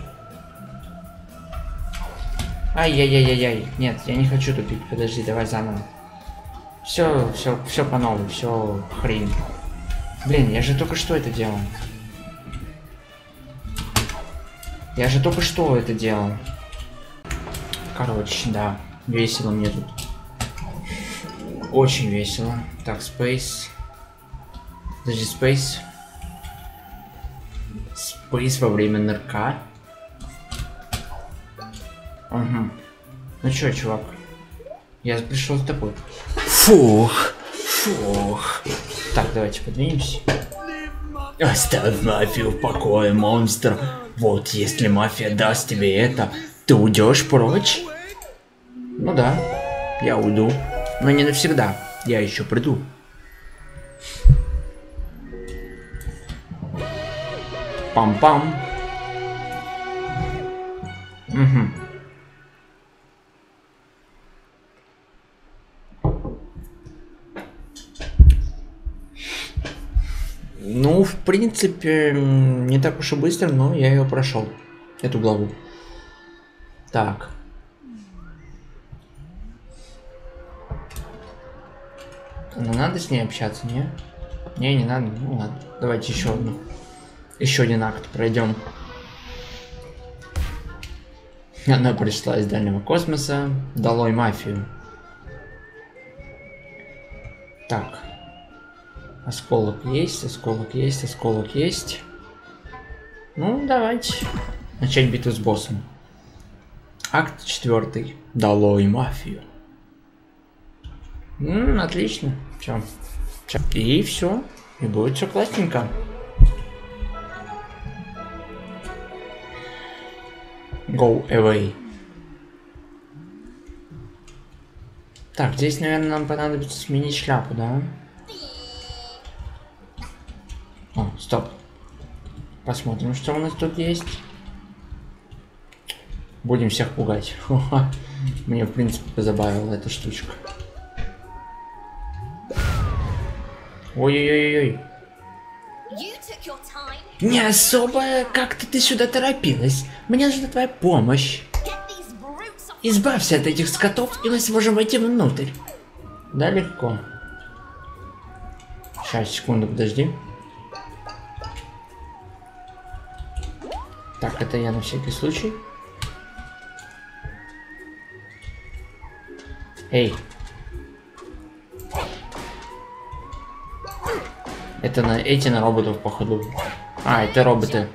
Ай-яй-яй-яй-яй. Нет, я не хочу тупить. Подожди, давай заново. Все, все, все по новой, все хрень. Блин, я же только что это делал. Я же только что это делал. Короче, да. Весело мне тут. Очень весело. Так, Space. Подожди, Space. Space во время нырка. Угу. Ну чё, чувак? Я пришел с тобой. Фух. Фух. Так, давайте подвинемся. Оставь мафию в покое, монстр. Вот если мафия даст тебе это, ты уйдешь прочь? Ну да, я уйду. Но не навсегда. Я еще приду. Пам-пам. Угу. Ну, в принципе, не так уж и быстро, но я ее прошел. Эту главу. Так. Ну, надо с ней общаться, не? Не, не надо. Ну ладно. Давайте еще одну. Еще один акт пройдем. Она пришла из дальнего космоса. Долой мафию. Так. Осколок есть, осколок есть, осколок есть. Ну, давайте начать битву с боссом. Акт четвертый. Долой мафию. М, отлично. Чё? Чё? И все. И будет все классненько. Go away. Так, здесь, наверное, нам понадобится сменить шляпу, да? О, стоп. Посмотрим, что у нас тут есть. Будем всех пугать. Мне, в принципе, позабавила эта штучка. Ой-ой-ой-ой. Не особо как-то ты сюда торопилась. Мне нужна твоя помощь. Избавься от этих скотов, и мы сможем войти внутрь. Да, легко. Сейчас, секунду, подожди. Так, это я на всякий случай. Эй. Это на эти на роботов, походу. А, это роботы.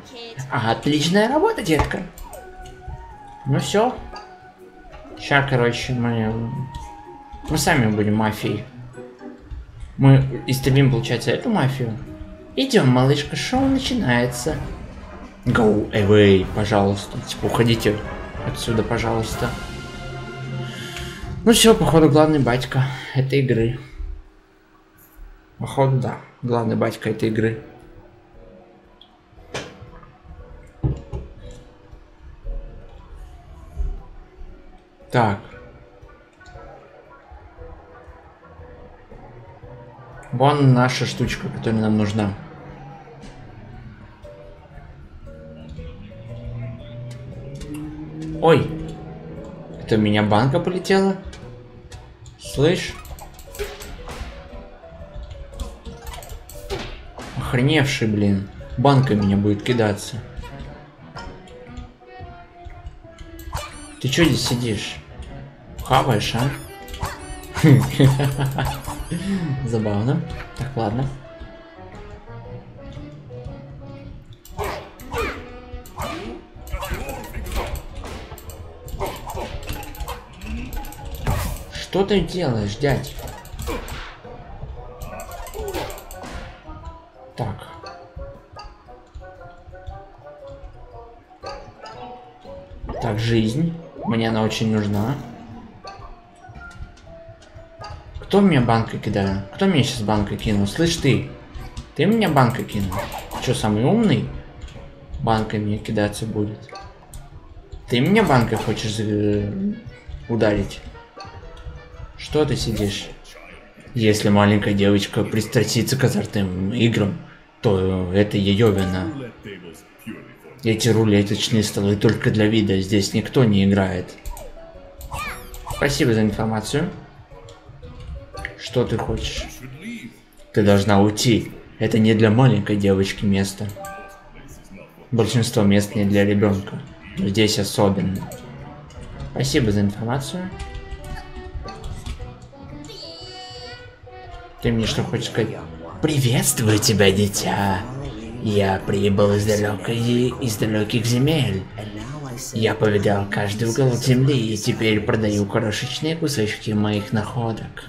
Отличная работа, детка. Ну все. Сейчас, короче, мы... Мы сами будем мафией. Мы истребим, получается, эту мафию. Идем, малышка, шоу начинается. Go away, пожалуйста. Типа, уходите отсюда, пожалуйста. Ну все, походу, главный батька этой игры. Походу, да. Главный батька этой игры. Так. Вон наша штучка, которая нам нужна. Ой, это у меня банка полетела? Слышь? Охреневший, блин. Банка меня будет кидаться. Ты чё здесь сидишь? Хаваешь, а? Забавно. Так, ладно. Что ты делаешь, дядь? Так. Так, жизнь. Мне она очень нужна. Кто мне банкой кидает? Кто мне сейчас банкой кинул? Слышь ты? Ты меня банкой кинул? Что, самый умный? Банкой мне кидаться будет. Ты меня банкой хочешь э, ударить? Что ты сидишь? Если маленькая девочка пристрастится к азартным играм, то это ее вина. Эти рулеточные столы только для вида, здесь никто не играет. Спасибо за информацию. Что ты хочешь? Ты должна уйти. Это не для маленькой девочки место. Большинство мест не для ребенка. Но здесь особенно. Спасибо за информацию. Ты мне что хочешь сказать? Приветствую тебя, дитя. Я прибыл из далекой, из далеких земель. Я повидал каждый уголок земли и теперь продаю крошечные кусочки моих находок.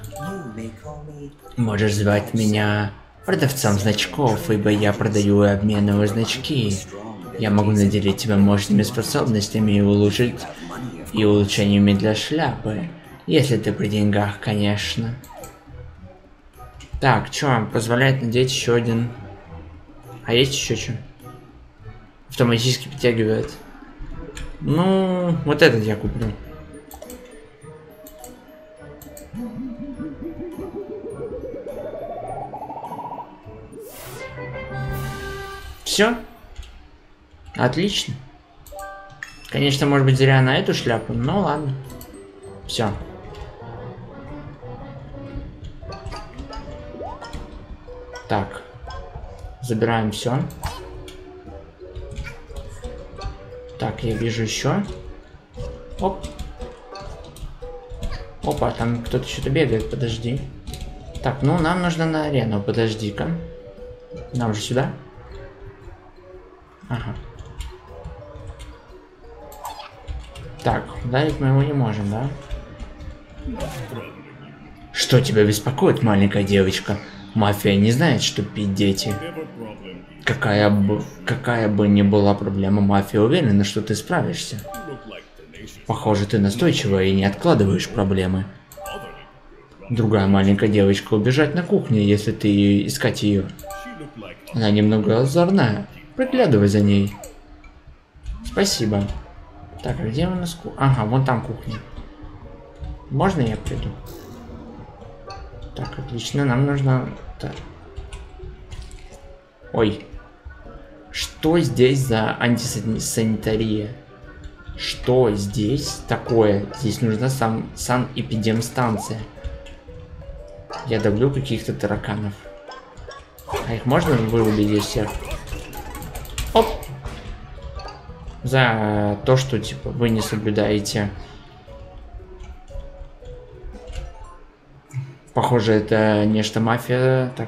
Можешь звать меня продавцом значков, ибо я продаю и обмениваю значки. Я могу наделить тебя мощными способностями и улучшить и улучшениями для шляпы. Если ты при деньгах, конечно. Так, что, позволяет надеть еще один. А есть еще что? Автоматически притягивает. Ну, вот этот я куплю. Все? Отлично. Конечно, может быть зря на эту шляпу, но ладно. Все. Так. Забираем все. Так, я вижу еще. Оп. Опа, там кто-то что-то бегает, подожди. Так, ну нам нужно на арену, подожди-ка. Нам же сюда. Ага. Так, ударить мы его не можем, да? Что тебя беспокоит, маленькая девочка? Мафия не знает, что пить дети. Какая бы, какая бы ни была проблема, мафия уверена, что ты справишься. Похоже, ты настойчивая и не откладываешь проблемы. Другая маленькая девочка убежать на кухне, если ты искать ее. Она немного озорная. Приглядывай за ней. Спасибо. Так, где у нас ку... Ага, вон там кухня. Можно я приду? Так, отлично, нам нужно... так. Ой. Что здесь за антисанитария? Что здесь такое? Здесь нужна сам санэпидемстанция. Я давлю каких-то тараканов. А их можно вырубить здесь всех? Оп! За то, что, типа, вы не соблюдаете. Похоже, это нечто мафия... Так,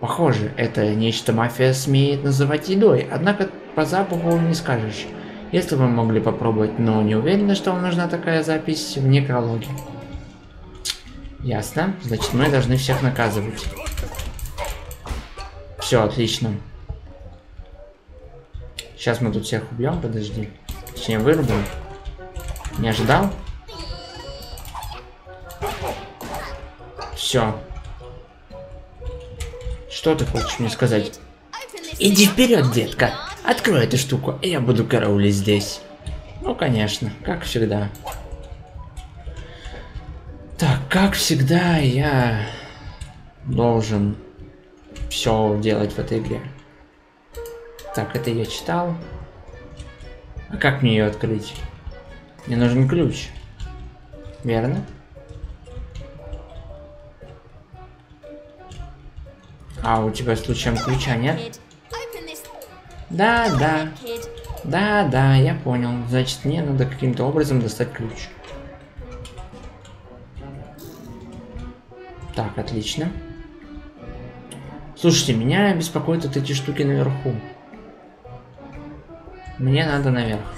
похоже, это нечто мафия смеет называть едой. Однако по запаху не скажешь. Если вы могли попробовать, но не уверены, что вам нужна такая запись в некрологе. Ясно. Значит, мы должны всех наказывать. Все, отлично. Сейчас мы тут всех убьем, подожди. Точнее, вырубим. Не ожидал? Все. Что ты хочешь мне сказать? Иди вперед, детка. Открой эту штуку, и я буду караулить здесь. Ну, конечно, как всегда. Так, как всегда, я должен все делать в этой игре. Так, это я читал. А как мне ее открыть? Мне нужен ключ. Верно? А у тебя случаем ключа нет? Да, да. Да, да, я понял. Значит, мне надо каким-то образом достать ключ. Так, отлично. Слушайте, меня беспокоят вот эти штуки наверху. Мне надо наверх.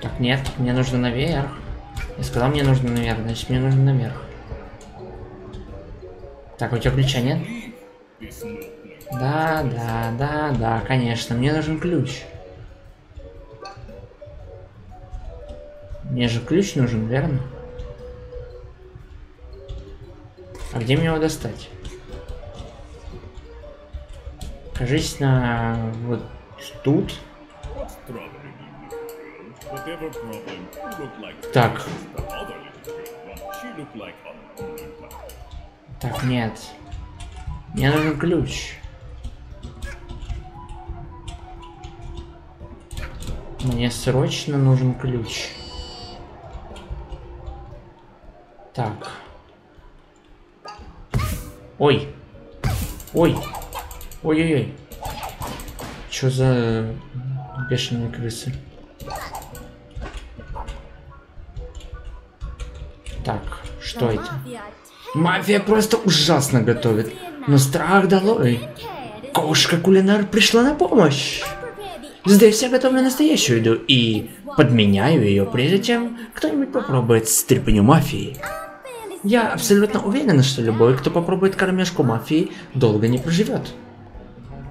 Так, нет, мне нужно наверх. Я сказал, мне нужно наверх, значит, мне нужно наверх. Так, у тебя ключа нет? Да, да, да, да, конечно, мне нужен ключ. Мне же ключ нужен, верно? А где мне его достать? Кажись, на вот тут. Так, так, нет. Мне нужен ключ. Мне срочно нужен ключ. Так. Ой. Ой. Ой-ой-ой. Чё за бешеные крысы? Так, что это? Мафия просто ужасно готовит. Но страх долой. Кошка-кулинар пришла на помощь. Здесь я готовлю настоящую еду и подменяю ее, прежде чем кто-нибудь попробует стряпню мафии. Я абсолютно уверена, что любой, кто попробует кормежку мафии, долго не проживет.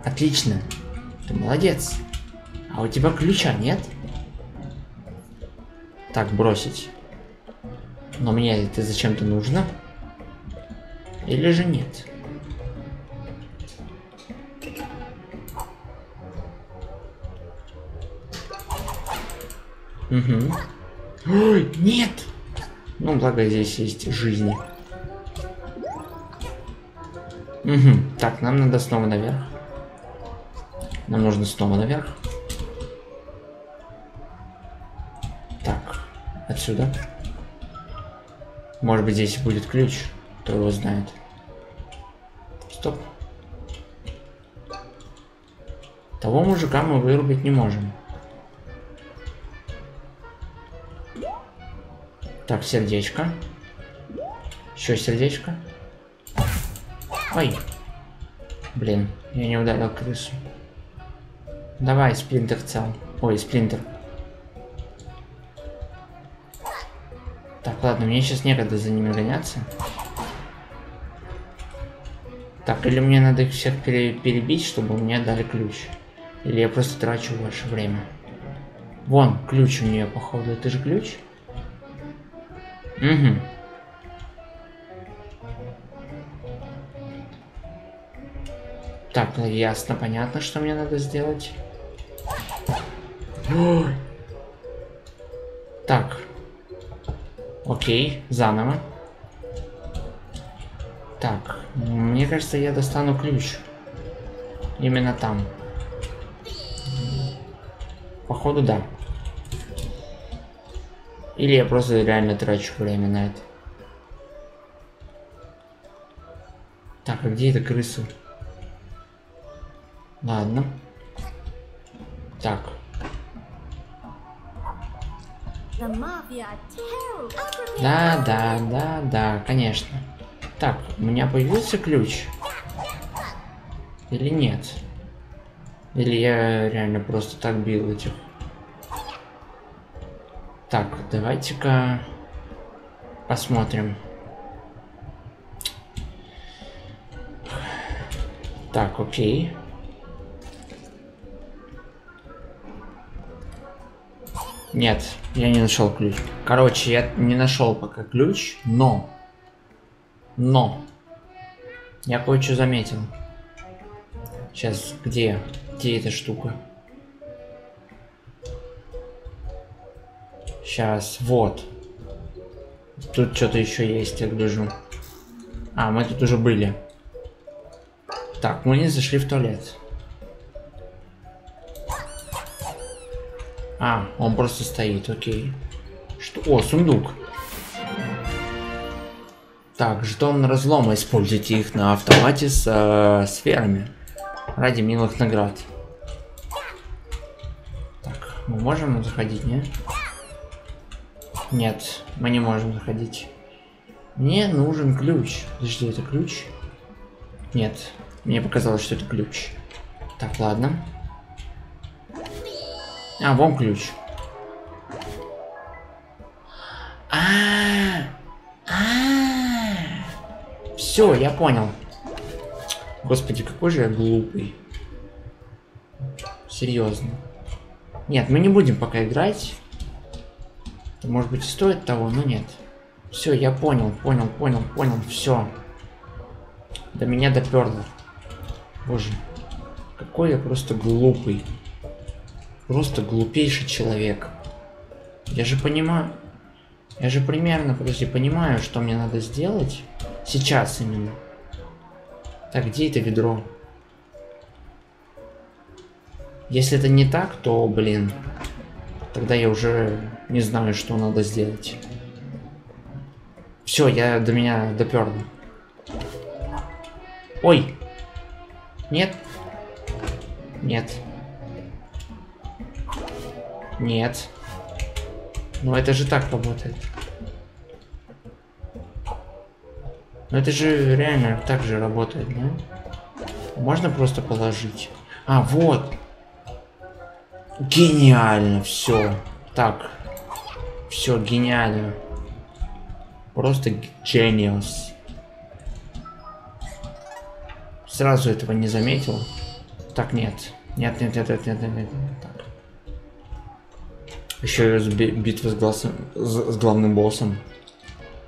Отлично. Ты молодец. А у тебя ключа нет? Так, бросить. Но мне это зачем-то нужно? Или же нет? Угу. Ой, нет! Ну, благо здесь есть жизни. Угу. Так, нам надо снова наверх. Нам нужно снова наверх. Так, отсюда. Может быть здесь будет ключ, кто его знает. Стоп. Того мужика мы вырубить не можем. Так, сердечко. Еще сердечко. Ой. Блин, я не ударил крысу. Давай, сплинтер цел. Ой, сплинтер. Так, ладно, мне сейчас некогда за ними гоняться. Так, или мне надо их всех пере- перебить, чтобы мне дали ключ. Или я просто трачу ваше время. Вон, ключ у нее, походу. Это же ключ? Угу. Так, ну ясно, понятно, что мне надо сделать. Ой. Так. Окей, заново. Так, мне кажется, я достану ключ. Именно там. Походу, да. Или я просто реально трачу время на это. Так, а где эта крыса? Ладно. Так. Да, да, да, да, конечно. Так, у меня появился ключ? Или нет? Или я реально просто так бил этих? Так, давайте-ка посмотрим. Так, окей. Нет, я не нашел ключ. Короче, я не нашел пока ключ, но... Но... Я кое-что заметил. Сейчас, где? Где эта штука? Сейчас, вот. Тут что-то еще есть, я гляжу. А, мы тут уже были. Так, мы не зашли в туалет. А, он просто стоит, окей. Что? О, сундук. Так, жетон разлома. Используйте их на автомате с э, сферами. Ради милых наград. Так, мы можем заходить, не? Нет, мы не можем заходить. Мне нужен ключ. Подожди, это ключ? Нет, мне показалось, что это ключ. Так, ладно. А, вон ключ. А, а, все, я понял. Господи, какой же я глупый. Серьезно. Нет, мы не будем пока играть. Это, может быть, стоит того, но нет. Все, я понял, понял, понял, понял, все. До меня доперло. Боже, какой я просто глупый. Просто глупейший человек. Я же понимаю... Я же примерно, подожди, понимаю, что мне надо сделать. Сейчас именно. Так, где это ведро? Если это не так, то, блин, тогда я уже не знаю, что надо сделать. Все, я до меня доперло. Ой! Нет? Нет. Нет. Ну это же так работает. Ну это же реально так же работает, да? Можно просто положить. А, вот. Гениально, все. Так. Все, гениально. Просто genius. Сразу этого не заметил. Так, нет. Нет, нет, нет, нет, нет, нет, нет. Так. Еще битва с, с- с главным боссом.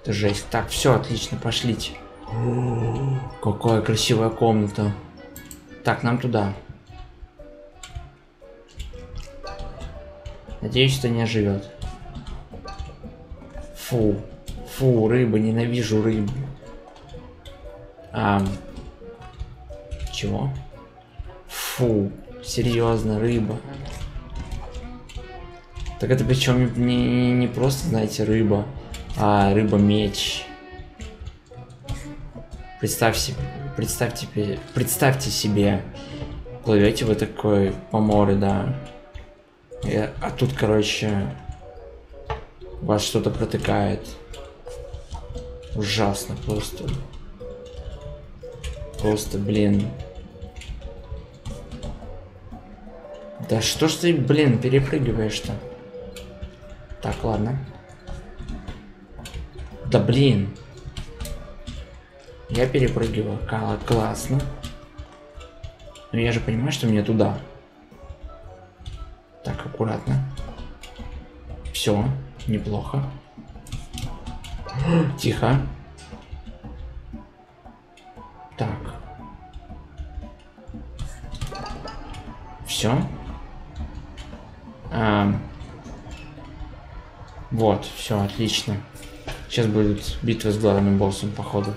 Это жесть. Так, все, отлично, пошлите. Какая красивая комната. Так, нам туда. Надеюсь, это не оживет. Фу. Фу, рыба, ненавижу рыбу. А, чего? Фу, серьезно, рыба. Так это причем не, не просто, знаете, рыба, а рыба-меч. Представьте, пе- представьте себе, плывете вы такой по морю, да. И- а тут, короче, вас что-то протыкает. Ужасно просто. Просто, блин. Да что ж ты, блин, перепрыгиваешь-то? Так, ладно. Да блин. Я перепрыгиваю. Кла- Классно. Но я же понимаю, что мне туда. Так, аккуратно. Все, неплохо. Тихо. Так. Все. вот, все, отлично. Сейчас будет битва с главным боссом, походу.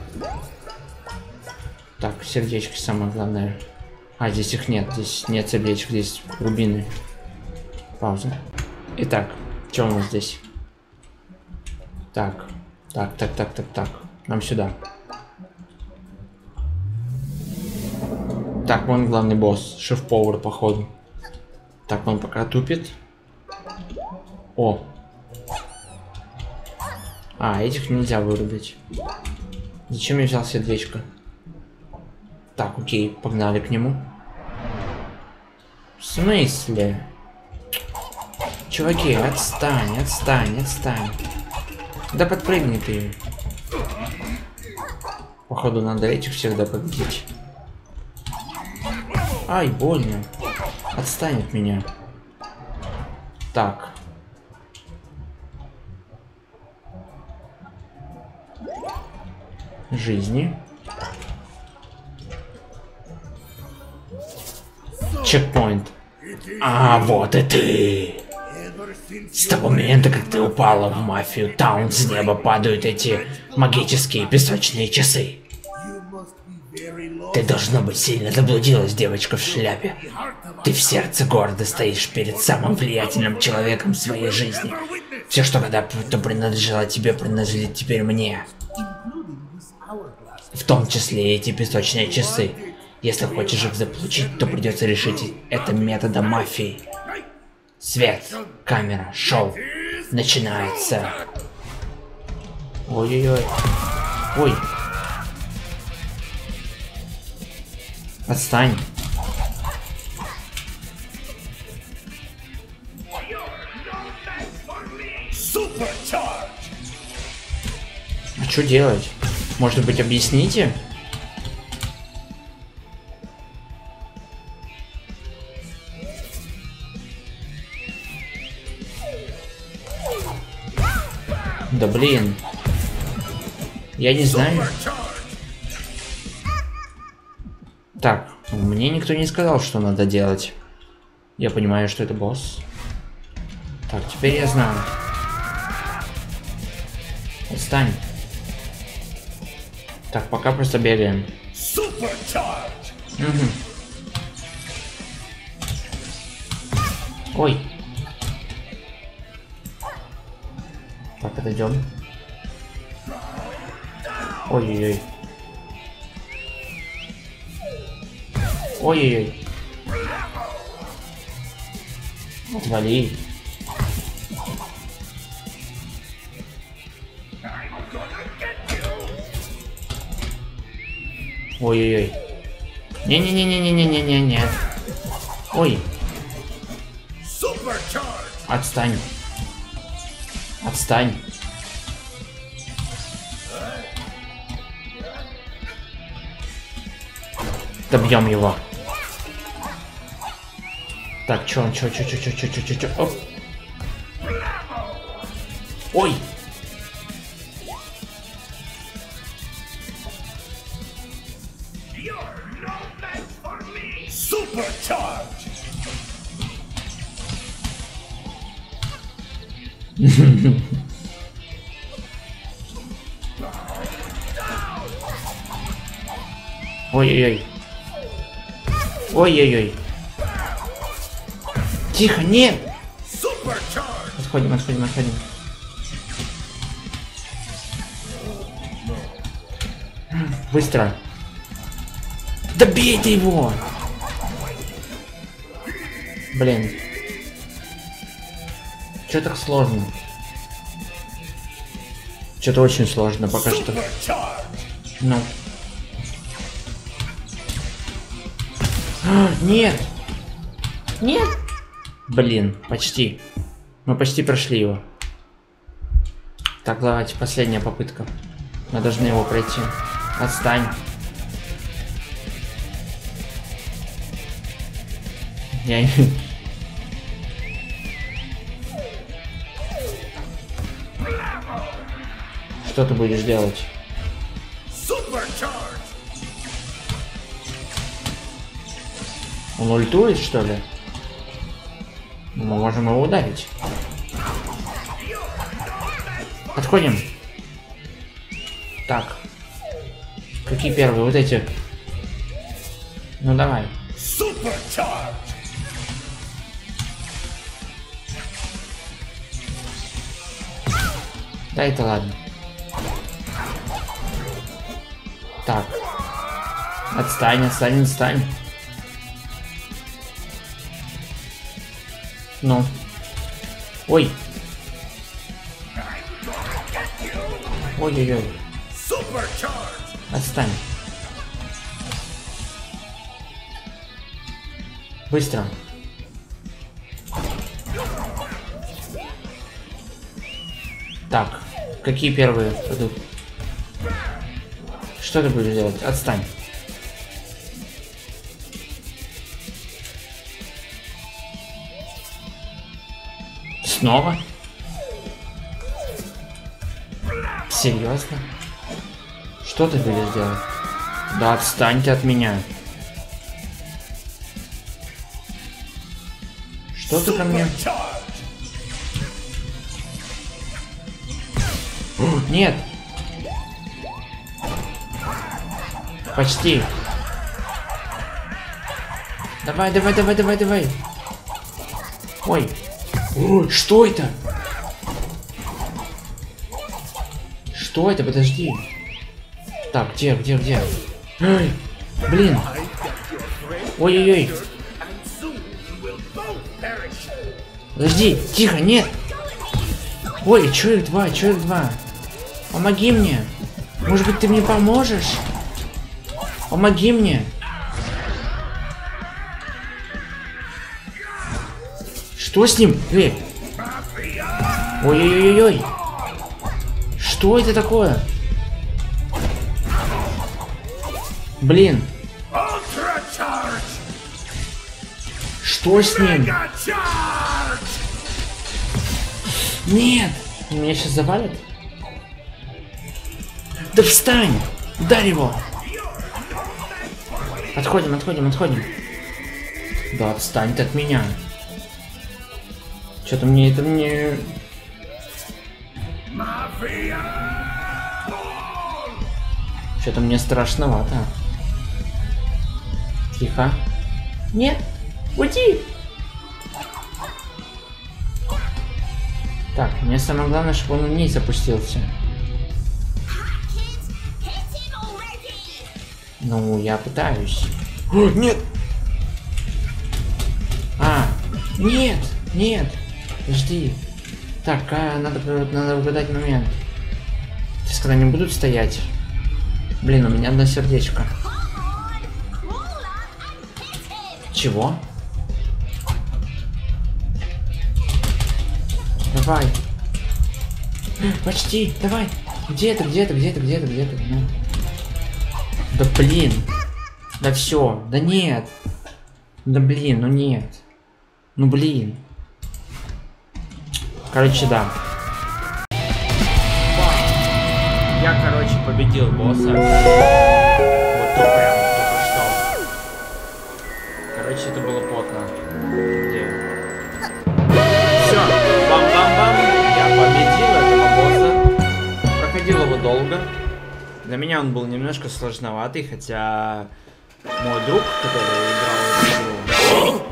Так, сердечки самое главное. А, здесь их нет. Здесь нет сердечек, здесь рубины. Пауза. Итак, что у нас здесь? Так, так, так, так, так, так. Нам сюда. Так, вон главный босс. Шеф-повар, походу. Так, он пока тупит. О. А, этих нельзя вырубить. Зачем я взял сердечко? Так, окей, погнали к нему. В смысле? Чуваки, отстань, отстань, отстань. Да подпрыгни ты. Походу надо этих всех да победить. Ай, больно. Отстань от меня. Так. Жизни. Чекпоинт. А, вот и ты. С того момента, как ты упала в мафию Таун, с неба падают эти магические песочные часы. Ты, должно быть, сильно заблудилась, девочка в шляпе. Ты в сердце города стоишь перед самым влиятельным человеком в своей жизни. Все, что когда-то принадлежало тебе, принадлежит теперь мне. В том числе и эти песочные часы. Если хочешь их заполучить, то придется решить это методом мафии. Свет, камера, шоу. Начинается. Ой-ой-ой. Ой. Отстань. А что делать? Может быть, объясните? Да блин. Я не знаю. Так, мне никто не сказал, что надо делать. Я понимаю, что это босс. Так, теперь я знаю. Отстань. Так, пока просто бегаем. Угу. Ой. Так, отойдем. Ой-ой-ой. Ой-ой-ой. Отвали. Ой-ой-ой. Не-не-не-не-не-не-не-не. Ой. Отстань. Отстань. Добьем его. Так, чё он, чё, чё, чё, чё, чё, чё, чё, чё, оп. Ой! Ой-ой-ой. Тихо, нет! Отходим, отходим, отходим. Быстро. Да бей ты его! Блин. Че так сложно? Что-то очень сложно пока что. Ну. Нет! Нет! Блин, почти. Мы почти прошли его. Так, давайте, последняя попытка. Мы должны его пройти. Отстань. Я... не- Что ты будешь делать? Он ультует, что ли? Мы можем его ударить. Отходим. Так. Какие первые? Вот эти. Ну давай. Да это ладно. Так. Отстань, отстань, отстань. Ну. Ой. Ой-ой-ой. Отстань. Быстро. Так, какие первые идут? Что ты будешь делать? Отстань. Снова? Серьезно? Что ты будешь делать? Да отстаньте от меня. Что ты ко мне? Нет. Почти. Давай, давай, давай, давай, давай. Ой. Ой, что это? Что это? Подожди. Так, где, где, где? Ой, блин. Ой-ой-ой. Подожди, тихо, нет. Ой, их два, их два? Помоги мне. Может быть, ты мне поможешь? Помоги мне. Что с ним? Ой-ой-ой-ой. Что это такое? Блин. Что с ним? Нет! Меня сейчас завалят? Да встань! Ударь его! Отходим, отходим, отходим. Да отстань ты от меня. Что-то мне это мне... Что-то мне страшновато. Тихо. Нет! Уйди! Так, мне самое главное, чтобы он вниз опустился. Ну, я пытаюсь. О, нет! А, нет, нет, подожди. Так, а, надо, надо угадать момент. Сейчас когда они будут стоять. Блин, у меня одно сердечко. Чего? Давай. Почти, давай. Где ты, где ты, где ты, где ты, где ты? Ну. Да блин. Да все, да нет. Да блин, ну нет. Ну блин. Короче, да. Я, короче, победил босса. Вот то прям только что. Короче, это было потно. Где? Все, бам-бам-бам. Я победил этого босса. Проходил его долго. Для меня он был немножко сложноватый, хотя мой друг, который играл в игру,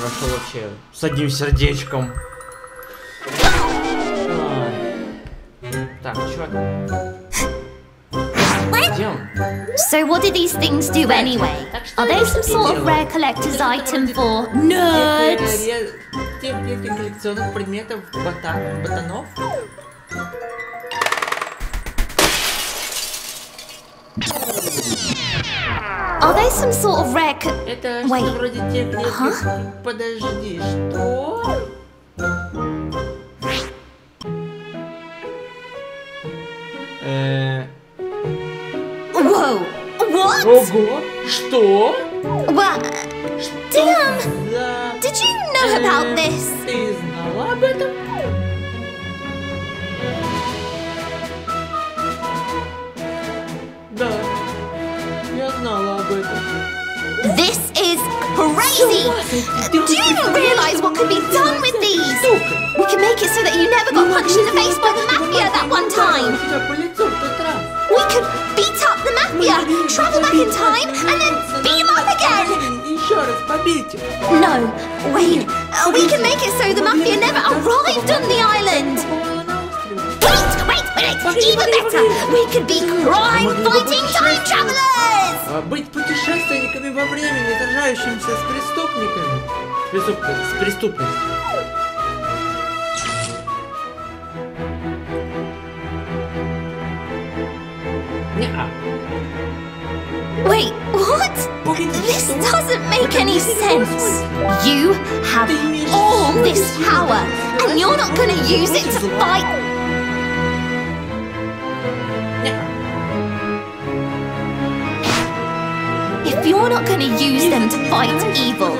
прошел вообще с одним сердечком. Так, он? So what do these things do anyway? Are they some sort of rare collector's item for nerds? Коллекционных предметов бота- ботанов? Are they some sort of rare co- Это что Wait. вроде техники. Ага. Подожди, что? Э, Whoa! What? Ого! Что? Well, uh, Damn! За... did you know about this? Ты знала об этом? crazy! Do you even realise what could be done with these? We can make it so that you never got punched in the face by the Mafia that one time! We could beat up the Mafia, travel back in time, and then beat them up again! No, wait. Uh, we can make it so the Mafia never arrived on the island! Wait, wait! wait. Even better. We could be crime-fighting time travelers. А, Быть путешественниками во времени, сражающимся с преступниками. С, преступ- с преступностью. Не-а. Wait, what? This doesn't make any sense. You have all this power, and you're not gonna use it to fight. If you're not gonna use them to fight evil,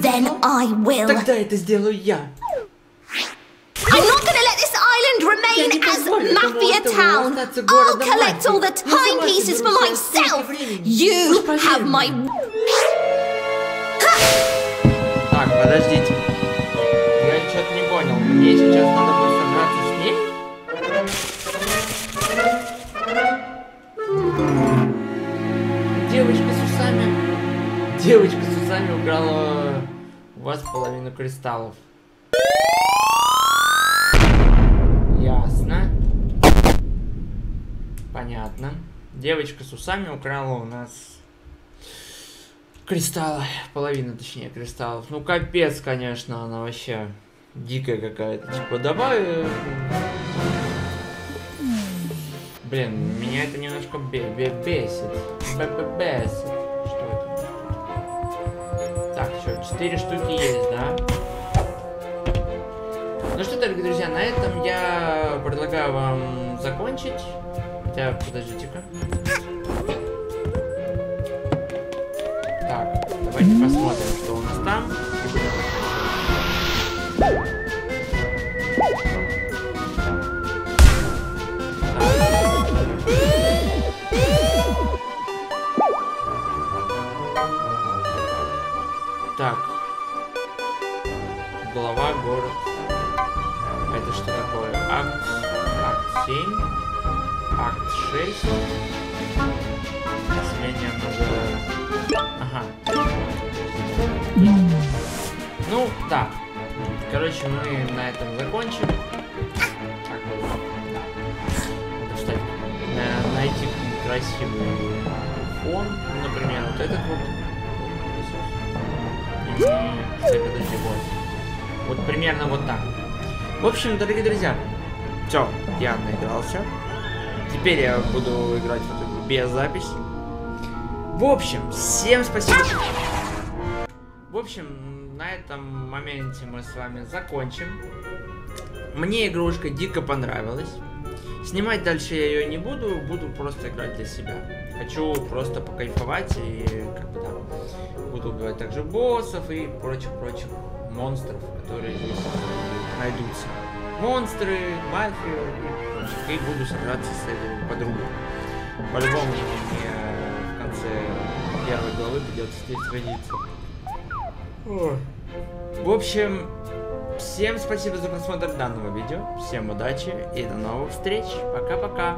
then I will. Тогда это сделаю я. I'm not gonna let this island remain as Mafia Town. I'll collect all the timepieces for myself. You have my. Так, подождите. Я что-то не понял. Мне сейчас надо будет сражаться с ней? Девочка с усами украла у вас половину кристаллов. Ясно. Понятно. Девочка с усами украла у нас Кристаллы, половина точнее кристаллов. Ну капец, конечно, она вообще дикая какая-то. Типа давай. э, Блин, меня это немножко бе- бе- бесит. Бе- бе- бесит. Четыре штуки есть, да? Ну что, дорогие друзья, на этом я предлагаю вам закончить. Хотя, подождите-ка. Так, давайте посмотрим, что у нас там. Так. Глава, город. Это что такое? Акт, акт 7. Акт 6. Сменя надо... Ага. Ну, да. Короче, мы на этом закончим. Так, да. Надо встать. На- найти красивый фон. Например, вот этот вот. Подожди, вот. Вот примерно вот так. В общем, дорогие друзья, все, я наигрался. Теперь я буду играть в эту игру без записи. В общем, всем спасибо. В общем, на этом моменте мы с вами закончим. Мне игрушка дико понравилась. Снимать дальше я ее не буду, буду просто играть для себя. Хочу просто покайфовать и как бы да, буду убивать также боссов и прочих-прочих монстров, которые здесь найдутся. Монстры, мафию и прочих. И буду сражаться с этой подругой. По-любому мне в конце первой главы придется здесь сразиться. В общем, всем спасибо за просмотр данного видео. Всем удачи и до новых встреч. Пока-пока.